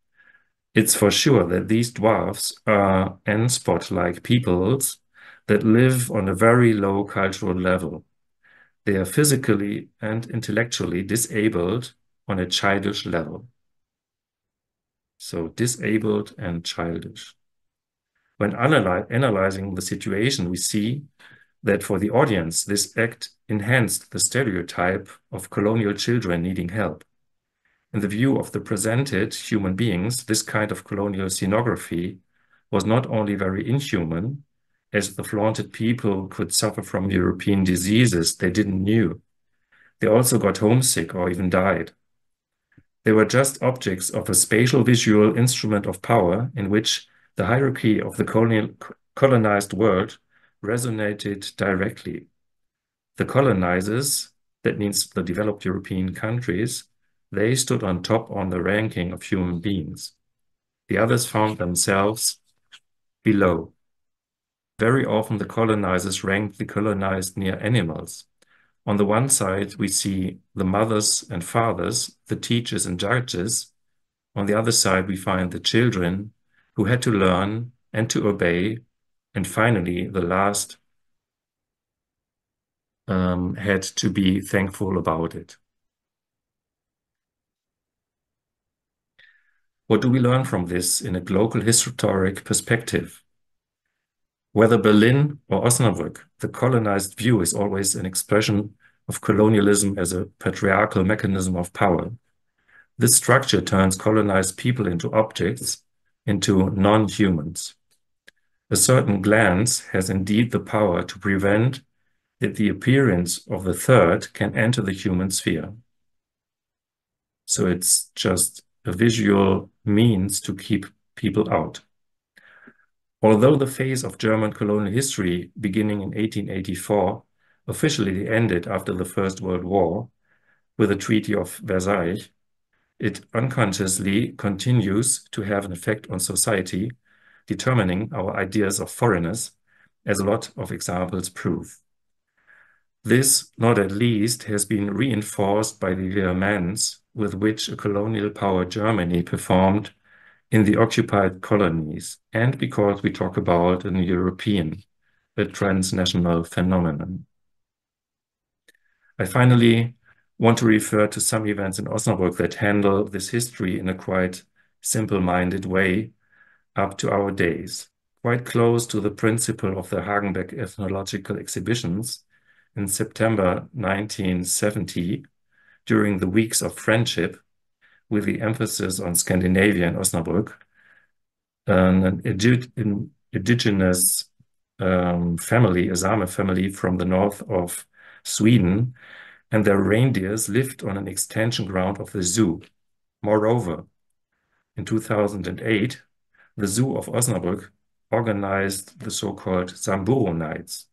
it's for sure that these dwarfs are N-spot-like peoples that live on a very low cultural level. They are physically and intellectually disabled on a childish level. So disabled and childish. When analy analyzing the situation, we see that for the audience, this act enhanced the stereotype of colonial children needing help. In the view of the presented human beings, this kind of colonial scenography was not only very inhuman, as the flaunted people could suffer from European diseases they didn't knew. They also got homesick or even died. They were just objects of a spatial visual instrument of power in which the hierarchy of the colonial, colonized world resonated directly. The colonizers, that means the developed European countries, they stood on top on the ranking of human beings. The others found themselves below. Very often the colonizers ranked the colonized near animals. On the one side, we see the mothers and fathers, the teachers and judges. On the other side, we find the children who had to learn and to obey. And finally, the last um, had to be thankful about it. What do we learn from this in a global historic perspective? Whether Berlin or Osnabrück, the colonized view is always an expression of colonialism as a patriarchal mechanism of power. This structure turns colonized people into objects, into non-humans. A certain glance has indeed the power to prevent that the appearance of the third can enter the human sphere. So it's just a visual means to keep people out. Although the phase of German colonial history beginning in 1884 officially ended after the First World War with the Treaty of Versailles, it unconsciously continues to have an effect on society, determining our ideas of foreigners, as a lot of examples prove. This, not at least, has been reinforced by the vehemence with which a colonial power Germany performed in the occupied colonies, and because we talk about an European, a transnational phenomenon. I finally want to refer to some events in Osnabrück that handle this history in a quite simple-minded way up to our days, quite close to the principle of the Hagenbeck ethnological exhibitions in September 1970 during the Weeks of Friendship, with the emphasis on Scandinavia and Osnabrück, an indigenous um, family, a Same family from the north of Sweden, and their reindeers lived on an extension ground of the zoo. Moreover, in 2008, the Zoo of Osnabrück organized the so-called Samburu Nights,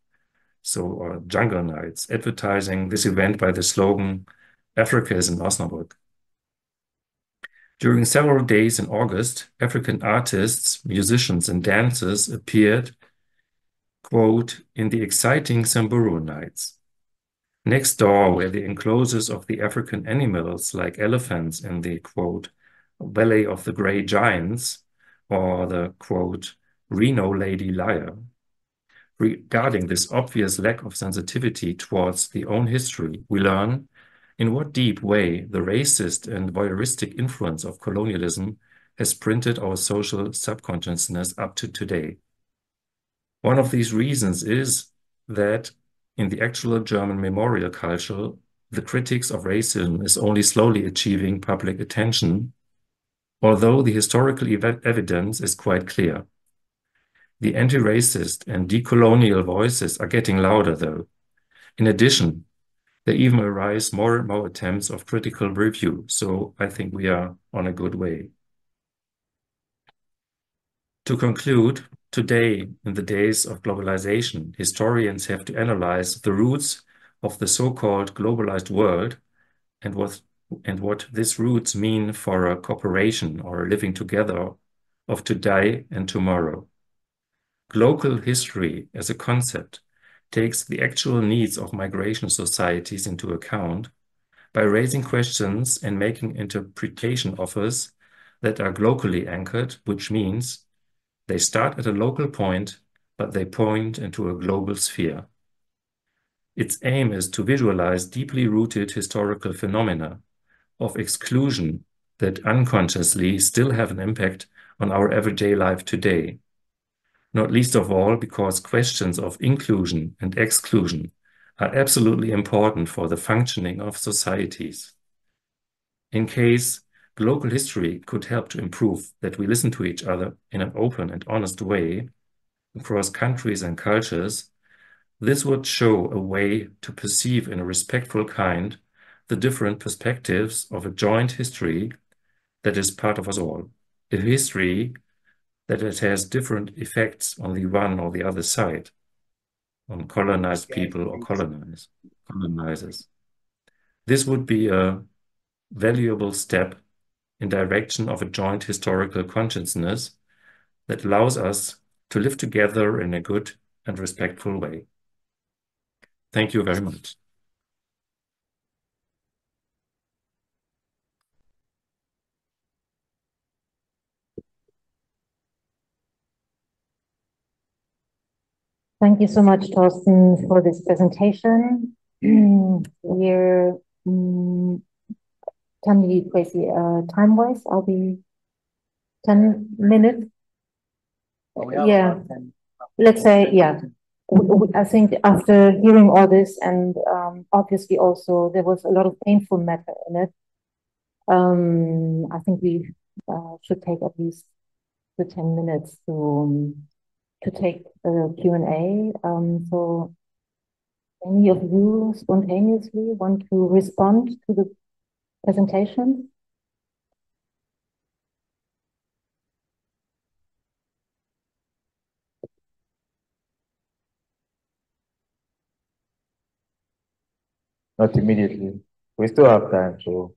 so or Jungle Nights, advertising this event by the slogan, Africa is in Osnabrück. During several days in August, African artists, musicians, and dancers appeared, quote, in the exciting Samburu Nights. Next door were the enclosures of the African animals like elephants in the, quote, Valley of the Grey Giants, or the, quote, Reno Lady Lyre. Regarding this obvious lack of sensitivity towards the own history, we learn in what deep way the racist and voyeuristic influence of colonialism has printed our social subconsciousness up to today. One of these reasons is that in the actual German memorial culture, the critics of racism is only slowly achieving public attention, although the historical ev evidence is quite clear. The anti-racist and decolonial voices are getting louder, though. In addition, there even arise more and more attempts of critical review, so I think we are on a good way. To conclude, today, in the days of globalization, historians have to analyze the roots of the so-called globalized world and what and what these roots mean for a cooperation or a living together of today and tomorrow. Global history as a concept takes the actual needs of migration societies into account by raising questions and making interpretation offers that are locally anchored, which means they start at a local point, but they point into a global sphere. Its aim is to visualize deeply rooted historical phenomena of exclusion that unconsciously still have an impact on our everyday life today not least of all because questions of inclusion and exclusion are absolutely important for the functioning of societies. In case global history could help to improve that we listen to each other in an open and honest way across countries and cultures, this would show a way to perceive in a respectful kind the different perspectives of a joint history that is part of us all. A history that it has different effects on the one or the other side, on colonized people or colonized, colonizers. This would be a valuable step in direction of a joint historical consciousness that allows us to live together in a good and respectful way. Thank you very much. Thank you so much, Thorsten, for this presentation. We're um, can we place uh, time-wise? I'll be 10 minutes? Oh, yeah. Let's say, yeah. I think after hearing all this, and um, obviously also there was a lot of painful matter in it, um, I think we uh, should take at least the 10 minutes to um, to take a Q&A. Um, so any of you spontaneously want to respond to the presentation? Not immediately. We still have time, so.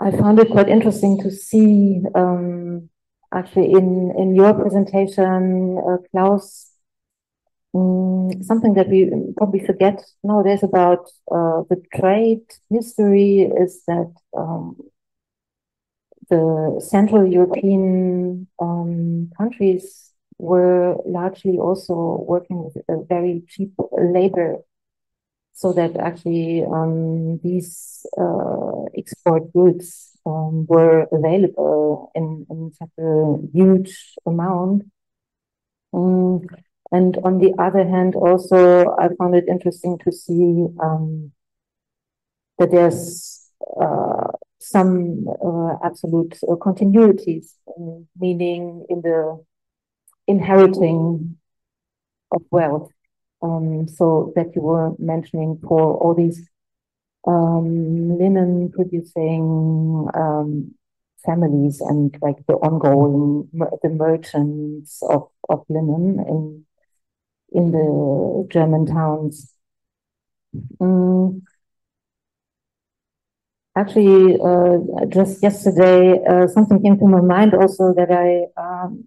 I found it quite interesting to see um, actually in, in your presentation, uh, Klaus, um, something that we probably forget nowadays about uh, the trade history is that um, the Central European um, countries were largely also working with very cheap labor so that actually um, these uh, export goods um, were available in, in, such a huge amount. Um, and on the other hand, also, I found it interesting to see um, that there's uh, some uh, absolute uh, continuities, meaning in the inheriting of wealth. Um, so that you were mentioning for all these um, linen producing um, families and like the ongoing the merchants of, of linen in in the German towns. Mm. Actually, uh, just yesterday, uh, something came to my mind also that I um,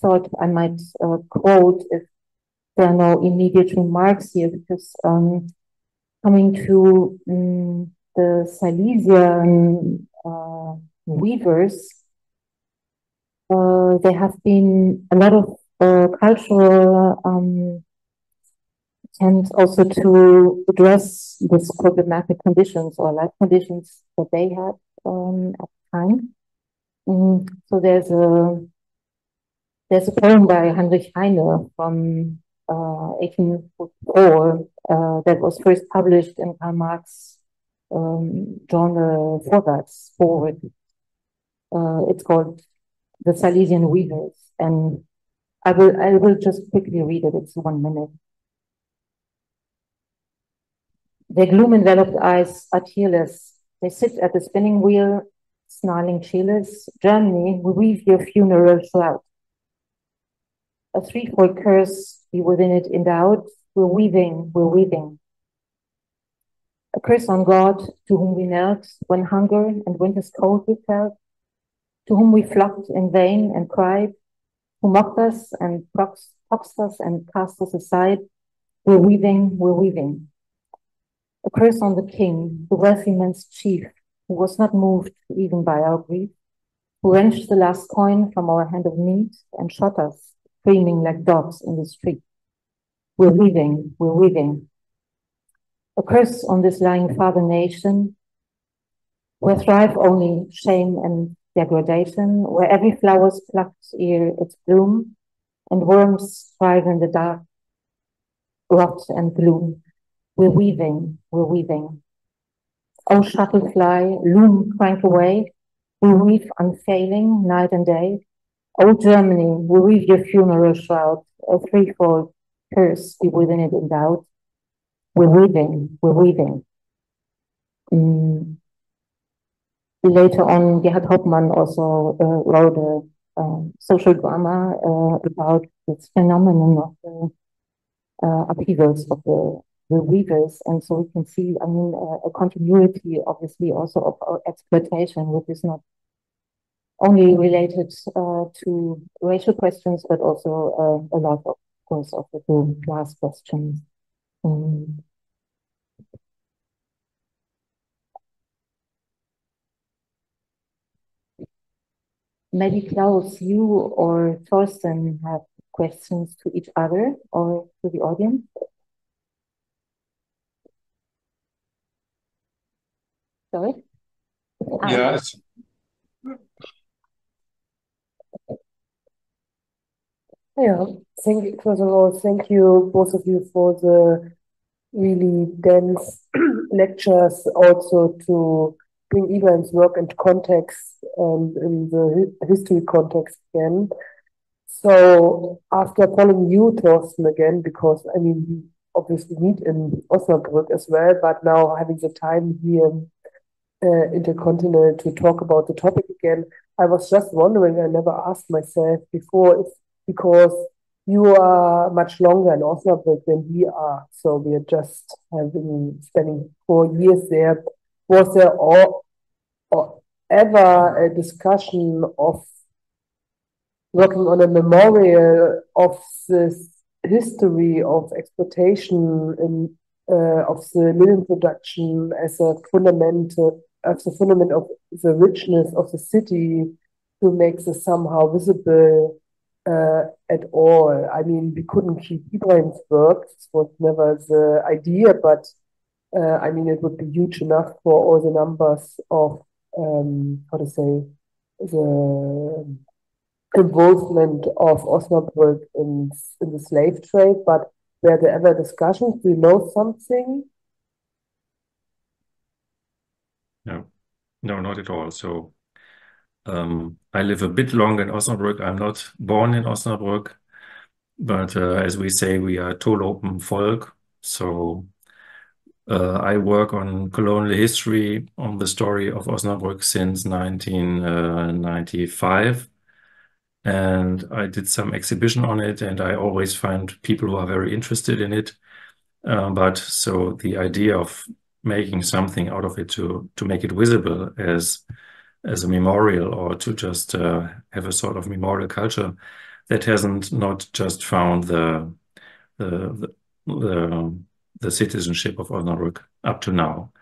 thought I might uh, quote if no immediate remarks here, because um, coming to um, the Silesian uh, weavers, uh, there have been a lot of uh, cultural um, attempts also to address these problematic conditions or life conditions that they had um, at the time. Mm, so there's a there's a poem by Heinrich Heine from uh, 1844 uh, that was first published in Karl Marx's um, journal Vorwärts, Forward. It's called The Silesian Weavers. And I will, I will just quickly read it. It's one minute. Their gloom enveloped eyes are tearless. They sit at the spinning wheel, snarling cheerless. Germany, we weave your funeral shroud a threefold curse be within it in endowed. We're weaving, we're weaving. A curse on God, to whom we knelt when hunger and winter's cold we felt, to whom we flocked in vain and cried, who mocked us and boxed us and cast us aside. We're weaving, we're weaving. A curse on the king, the wealthy man's chief, who was not moved even by our grief, who wrenched the last coin from our hand of meat and shot us screaming like dogs in the street. We're weaving, we're weaving. A curse on this lying father nation, where thrive only shame and degradation, where every flower's plucked ere its bloom, and worms thrive in the dark, rot and gloom. We're weaving, we're weaving. Oh, shuttle fly, loom, crank away. We weave unfailing, night and day. O Germany, we weave your funeral shroud, a threefold curse be within it endowed. We're weaving, we're weaving. Mm. Later on, Gerhart Hauptmann also uh, wrote a uh, social drama uh, about this phenomenon of the uh, upheavals of the, the weavers. And so we can see, I mean, a continuity, obviously, also of exploitation, which is not only related uh, to racial questions, but also uh, a lot, of course, of the last questions. Um, maybe Klaus, you or Thorsten have questions to each other or to the audience? Sorry? Yes. Yeah, thank you, first of all, thank you, both of you, for the really dense lectures, also to bring Ibrahim's work into context and in the history context again. So after following you, Thorsten, again, because I mean, we obviously meet in Osnabrück as well, but now having the time here uh, intercontinental to talk about the topic again, I was just wondering, I never asked myself before, if because you are much longer in Osnabrück than we are. So we are just having spending four years there. Was there all, or ever a discussion of working on a memorial of this history of exploitation in, uh, of the linen production as a fundamental of the fundament of the richness of the city to make this somehow visible uh, at all. I mean, we couldn't keep Ibrahim's work. This was never the idea, but uh, I mean, it would be huge enough for all the numbers of, um, how to say, the involvement of Osnabrück in, in the slave trade. But were there ever discussions? Do you know something? No, no, not at all. So um, I live a bit longer in Osnabrück. I'm not born in Osnabrück, but uh, as we say, we are Tolopen Volk. So uh, I work on colonial history, on the story of Osnabrück since 1995. And I did some exhibition on it, and I always find people who are very interested in it. Uh, but so the idea of making something out of it to to make it visible as as a memorial or to just uh, have a sort of memorial culture that hasn't not just found the the the, the citizenship of Osnabrück up to now.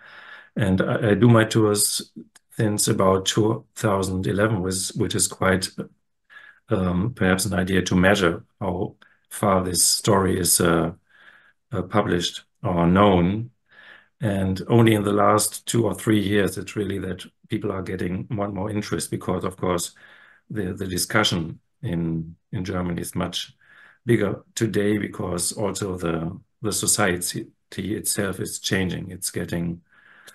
And I, I, do my tours since about 2011, which, which is quite um, perhaps an idea to measure how far this story is uh, uh, published or known. And only in the last two or three years, it's really that people are getting more and more interest because, of course, the, the discussion in, in Germany is much bigger today because also the, the society itself is changing. It's getting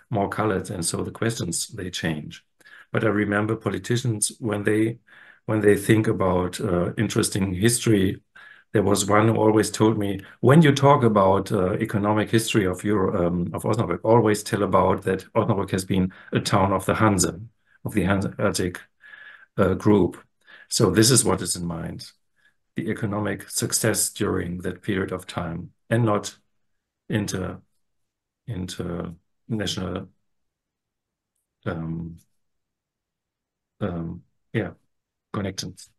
more colored. And so the questions, they change. But I remember politicians, when they when they think about uh, interesting history there was one who always told me, when you talk about uh, economic history of Euro, um, of Osnabrück, always tell about that Osnabrück has been a town of the Hanse, of the Hanseatic uh, group. So this is what is in mind, the economic success during that period of time and not inter, international, um, um, yeah, connections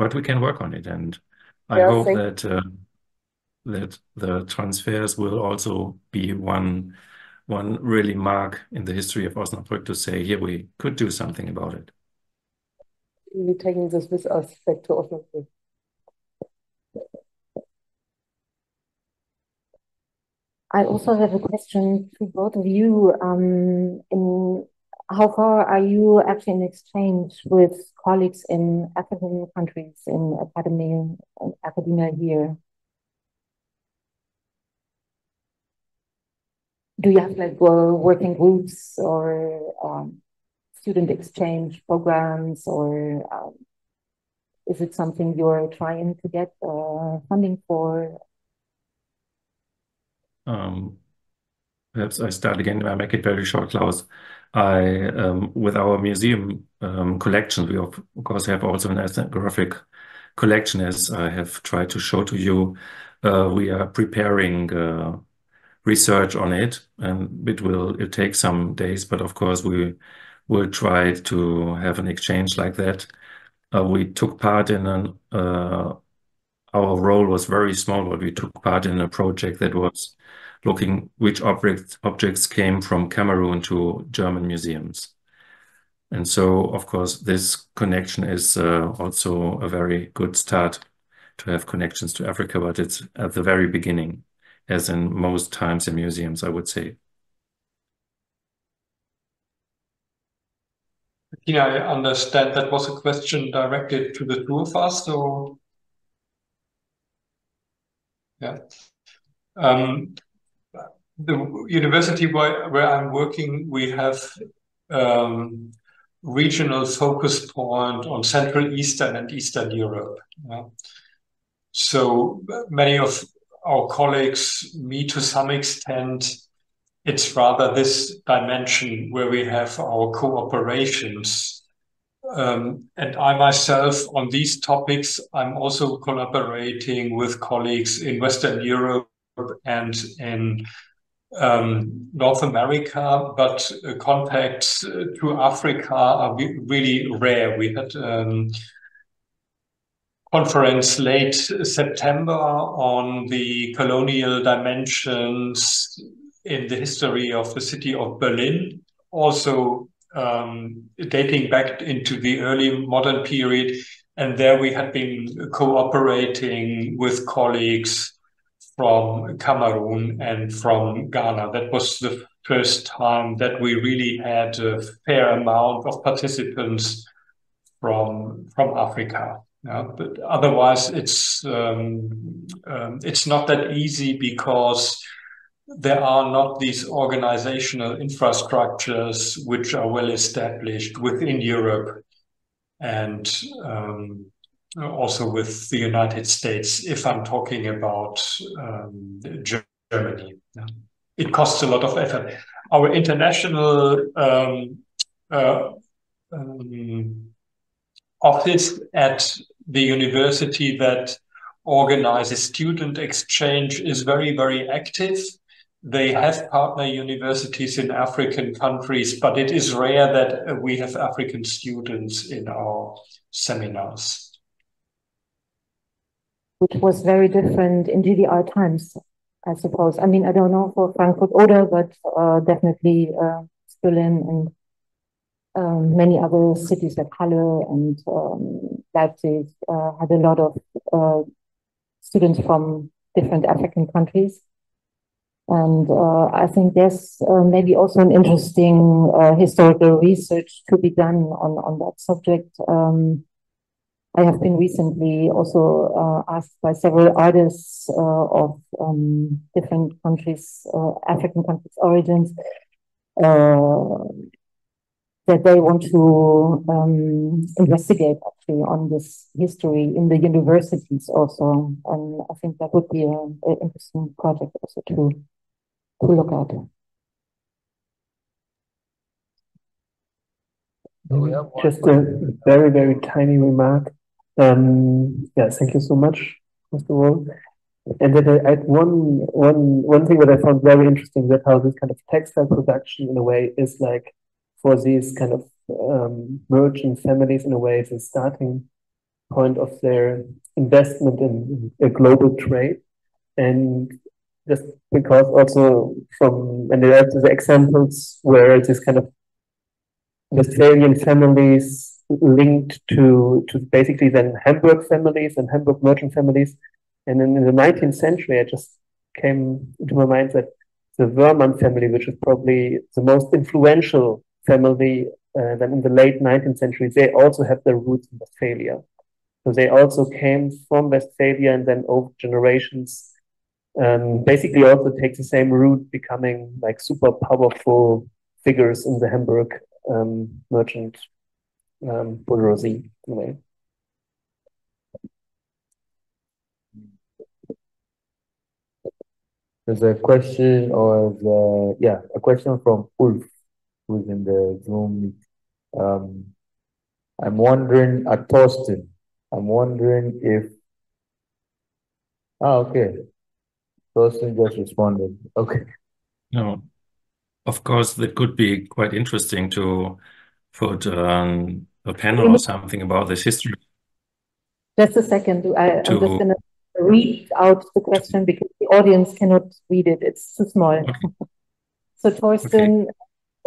but we can work on it. And I Yeah, hope that uh, that the transfers will also be one one really mark in the history of Osnabrück to say, here we could do something about it. you taking this with us back to Osnabrück. I also have a question to both of you. Um, in how far are you actually in exchange with colleagues in African countries in academia, academia here? Do you have like working groups or um, student exchange programs, or um, is it something you're trying to get uh, funding for? Um, perhaps I start again. I make it very short, Klaus. I, um, with our museum um, collection, we of course have also an ethnographic collection, as I have tried to show to you. Uh, we are preparing uh, research on it, and it will it take some days, but of course we will try to have an exchange like that. Uh, we took part in an uh, our role was very small, but we took part in a project that was looking which objects objects came from Cameroon to German museums. And so, of course, this connection is uh, also a very good start to have connections to Africa, but it's at the very beginning, as in most times in museums, I would say. Tina, I understand that was a question directed to the two of us, so yeah. Um, the university where, I'm working, we have um, regional focus point on Central Eastern and Eastern Europe. Yeah. So many of our colleagues, me to some extent, it's rather this dimension where we have our cooperations. Um, and I myself, on these topics, I'm also collaborating with colleagues in Western Europe and in um, North America, but uh, contacts uh, to Africa are really rare. We had um, conference late September on the colonial dimensions in the history of the city of Berlin, also um, dating back into the early modern period. And there we had been cooperating with colleagues from Cameroon and from Ghana. That was the first time that we really had a fair amount of participants from from Africa. Yeah, but otherwise, it's um, um, it's not that easy because there are not these organizational infrastructures which are well established within Europe and um, also with the United States. If I'm talking about um, Germany, it costs a lot of effort. Our international um, uh, um, office at the university that organizes student exchange is very, very active. They have partner universities in African countries, but it is rare that we have African students in our seminars. Which was very different in GDR times, I suppose. I mean, I don't know for Frankfurt Oder, but uh, definitely uh, Berlin and um, many other cities like Halle and um, Leipzig uh, had a lot of uh, students from different African countries. And uh, I think there's uh, maybe also an interesting historical research to be done on, on that subject. Um, I have been recently also uh, asked by several artists of um, different countries, African countries' origins, that they want to um, investigate actually on this history in the universities also. And I think that would be an interesting project also to, to look at. Just a very, very tiny remark. Um, yeah, thank you so much, first of all. And then I, I one, one, one thing that I found very interesting that how this kind of textile production in a way is like for these kind of um, merchant families in a way the starting point of their investment in a global trade. And just because also from, and there are the examples where this kind of Westphalian families linked to, to basically then Hamburg families and Hamburg merchant families. And then in the 19th century, I just came into my mind that the Woermann family, which is probably the most influential family uh, then in the late 19th century, they also have their roots in Westphalia. So they also came from Westphalia and then over generations, um, basically also take the same route, becoming like super powerful figures in the Hamburg um, merchant um, a way. There's a question or yeah, a question from Ulf who's in the Zoom. Um, I'm wondering, at I'm wondering if, ah, okay. Thorsten just responded. Okay. No, of course, that could be quite interesting to put um, a panel or something about this history. Just a second. I, am just going to read out the question because the audience cannot read it. It's too small. Okay. so Thorsten okay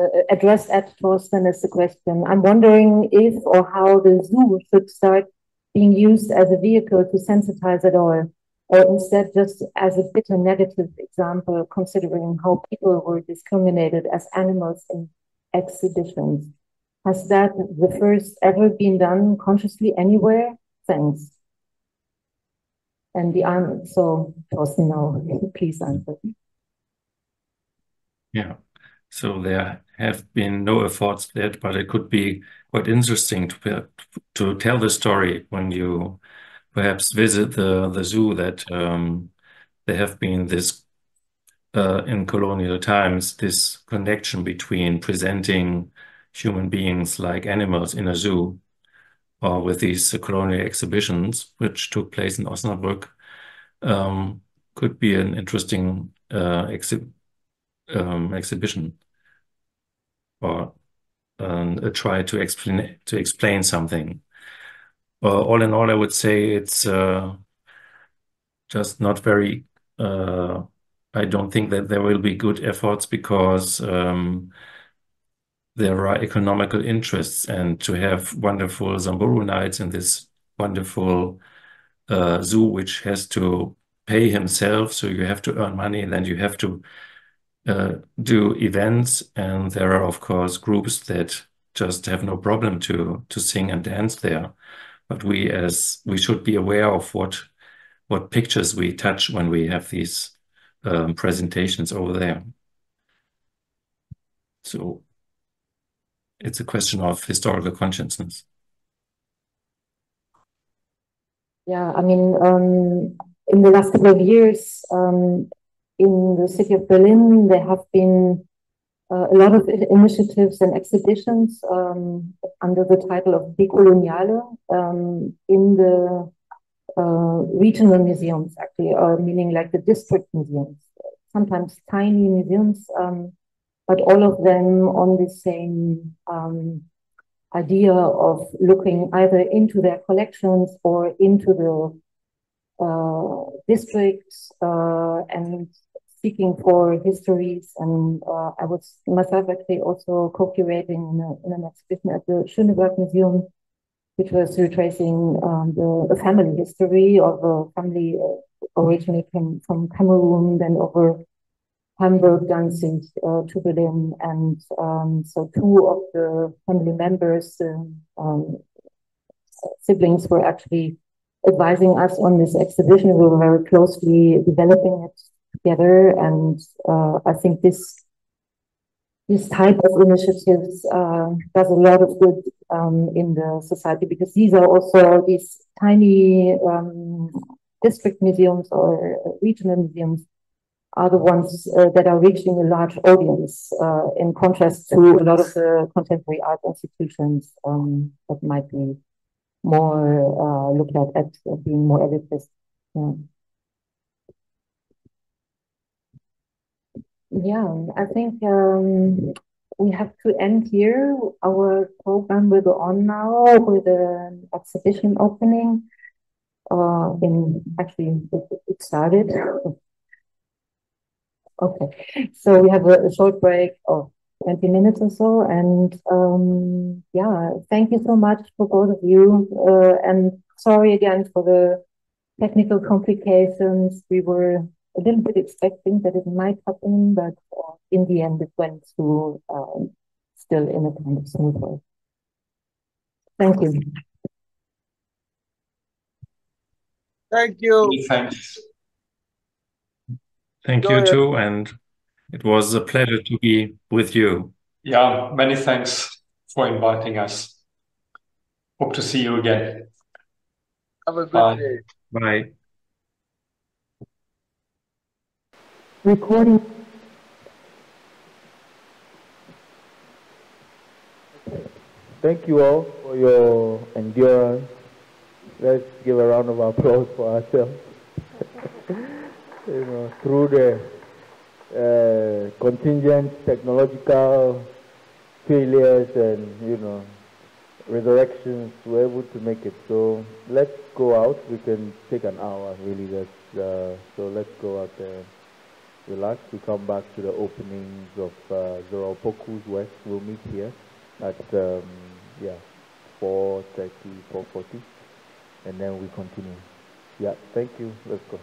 uh, addressed at Thorsten is the question. I'm wondering if or how the zoo should start being used as a vehicle to sensitize at all, or instead just as a bitter negative example, considering how people were discriminated as animals in exhibitions. Has that the first ever been done consciously anywhere? Thanks. And the answer, so Thorsten, now, please answer. Yeah. So there have been no efforts yet, but it could be quite interesting to to tell the story when you perhaps visit the the zoo that um, there have been this uh, in colonial times this connection between presenting human beings like animals in a zoo or with these colonial exhibitions which took place in Osnabrück um, could be an interesting uh, exhi um, exhibition or um, a try to explain to explain something. Uh, all in all, I would say it's uh, just not very. Uh, I don't think that there will be good efforts because um, there are economical interests, and to have wonderful Samburu nights in this wonderful uh, zoo, which has to pay himself, so you have to earn money, and then you have to uh, do events, and there are of course groups that just have no problem to to sing and dance there. But we as we should be aware of what what pictures we touch when we have these um, presentations over there. So it's a question of historical consciousness. Yeah, I mean, um, in the last couple of years, um, in the city of Berlin, there have been uh, a lot of initiatives and exhibitions um, under the title of Dekoloniale um, in the uh, regional museums, actually, meaning like the district museums, sometimes tiny museums, um, but all of them on the same um, idea of looking either into their collections or into the uh, districts uh, and seeking for histories. And uh, I was myself actually also co-curating in, in, an exhibition at the Schöneberg Museum, which was retracing um, the, family history of a family originally came from Cameroon, then over Hamburg, Danzig uh, to Berlin. And um, so two of the family members, um, siblings, were actually advising us on this exhibition. We were very closely developing it together, and uh, I think this this type of initiatives uh, does a lot of good um, in the society because these are also these tiny um, district museums or regional museums are the ones uh, that are reaching a large audience uh, in contrast to a lot of the contemporary art institutions um, that might be more uh, looked at as being more elitist. Yeah. Yeah, I think um, we have to end here. Our program will go on now with an exhibition opening. Uh, in actually, it, it started. Okay, so we have a, a short break of 20 minutes or so. And um, yeah, thank you so much for both of you. Uh, and sorry again for the technical complications. We were a little bit expecting that it might happen, but uh, in the end, it went through um, still in a kind of smooth way. Thank you. Thank you. Thanks. Thank you too. And it was a pleasure to be with you. Yeah, many thanks for inviting us. Hope to see you again. Have a good Bye. day. Bye. Recording. Thank you all for your endurance. Let's give a round of applause for ourselves. you know, through the uh, contingent technological failures and you know resurrections we're able to make it. So let's go out. We can take an hour really. That's uh, so let's go out there relax. We come back to the openings of uh, Zoropoku's West. We'll meet here at um, yeah 4.30 4.40 and then we continue. Yeah thank you. Let's go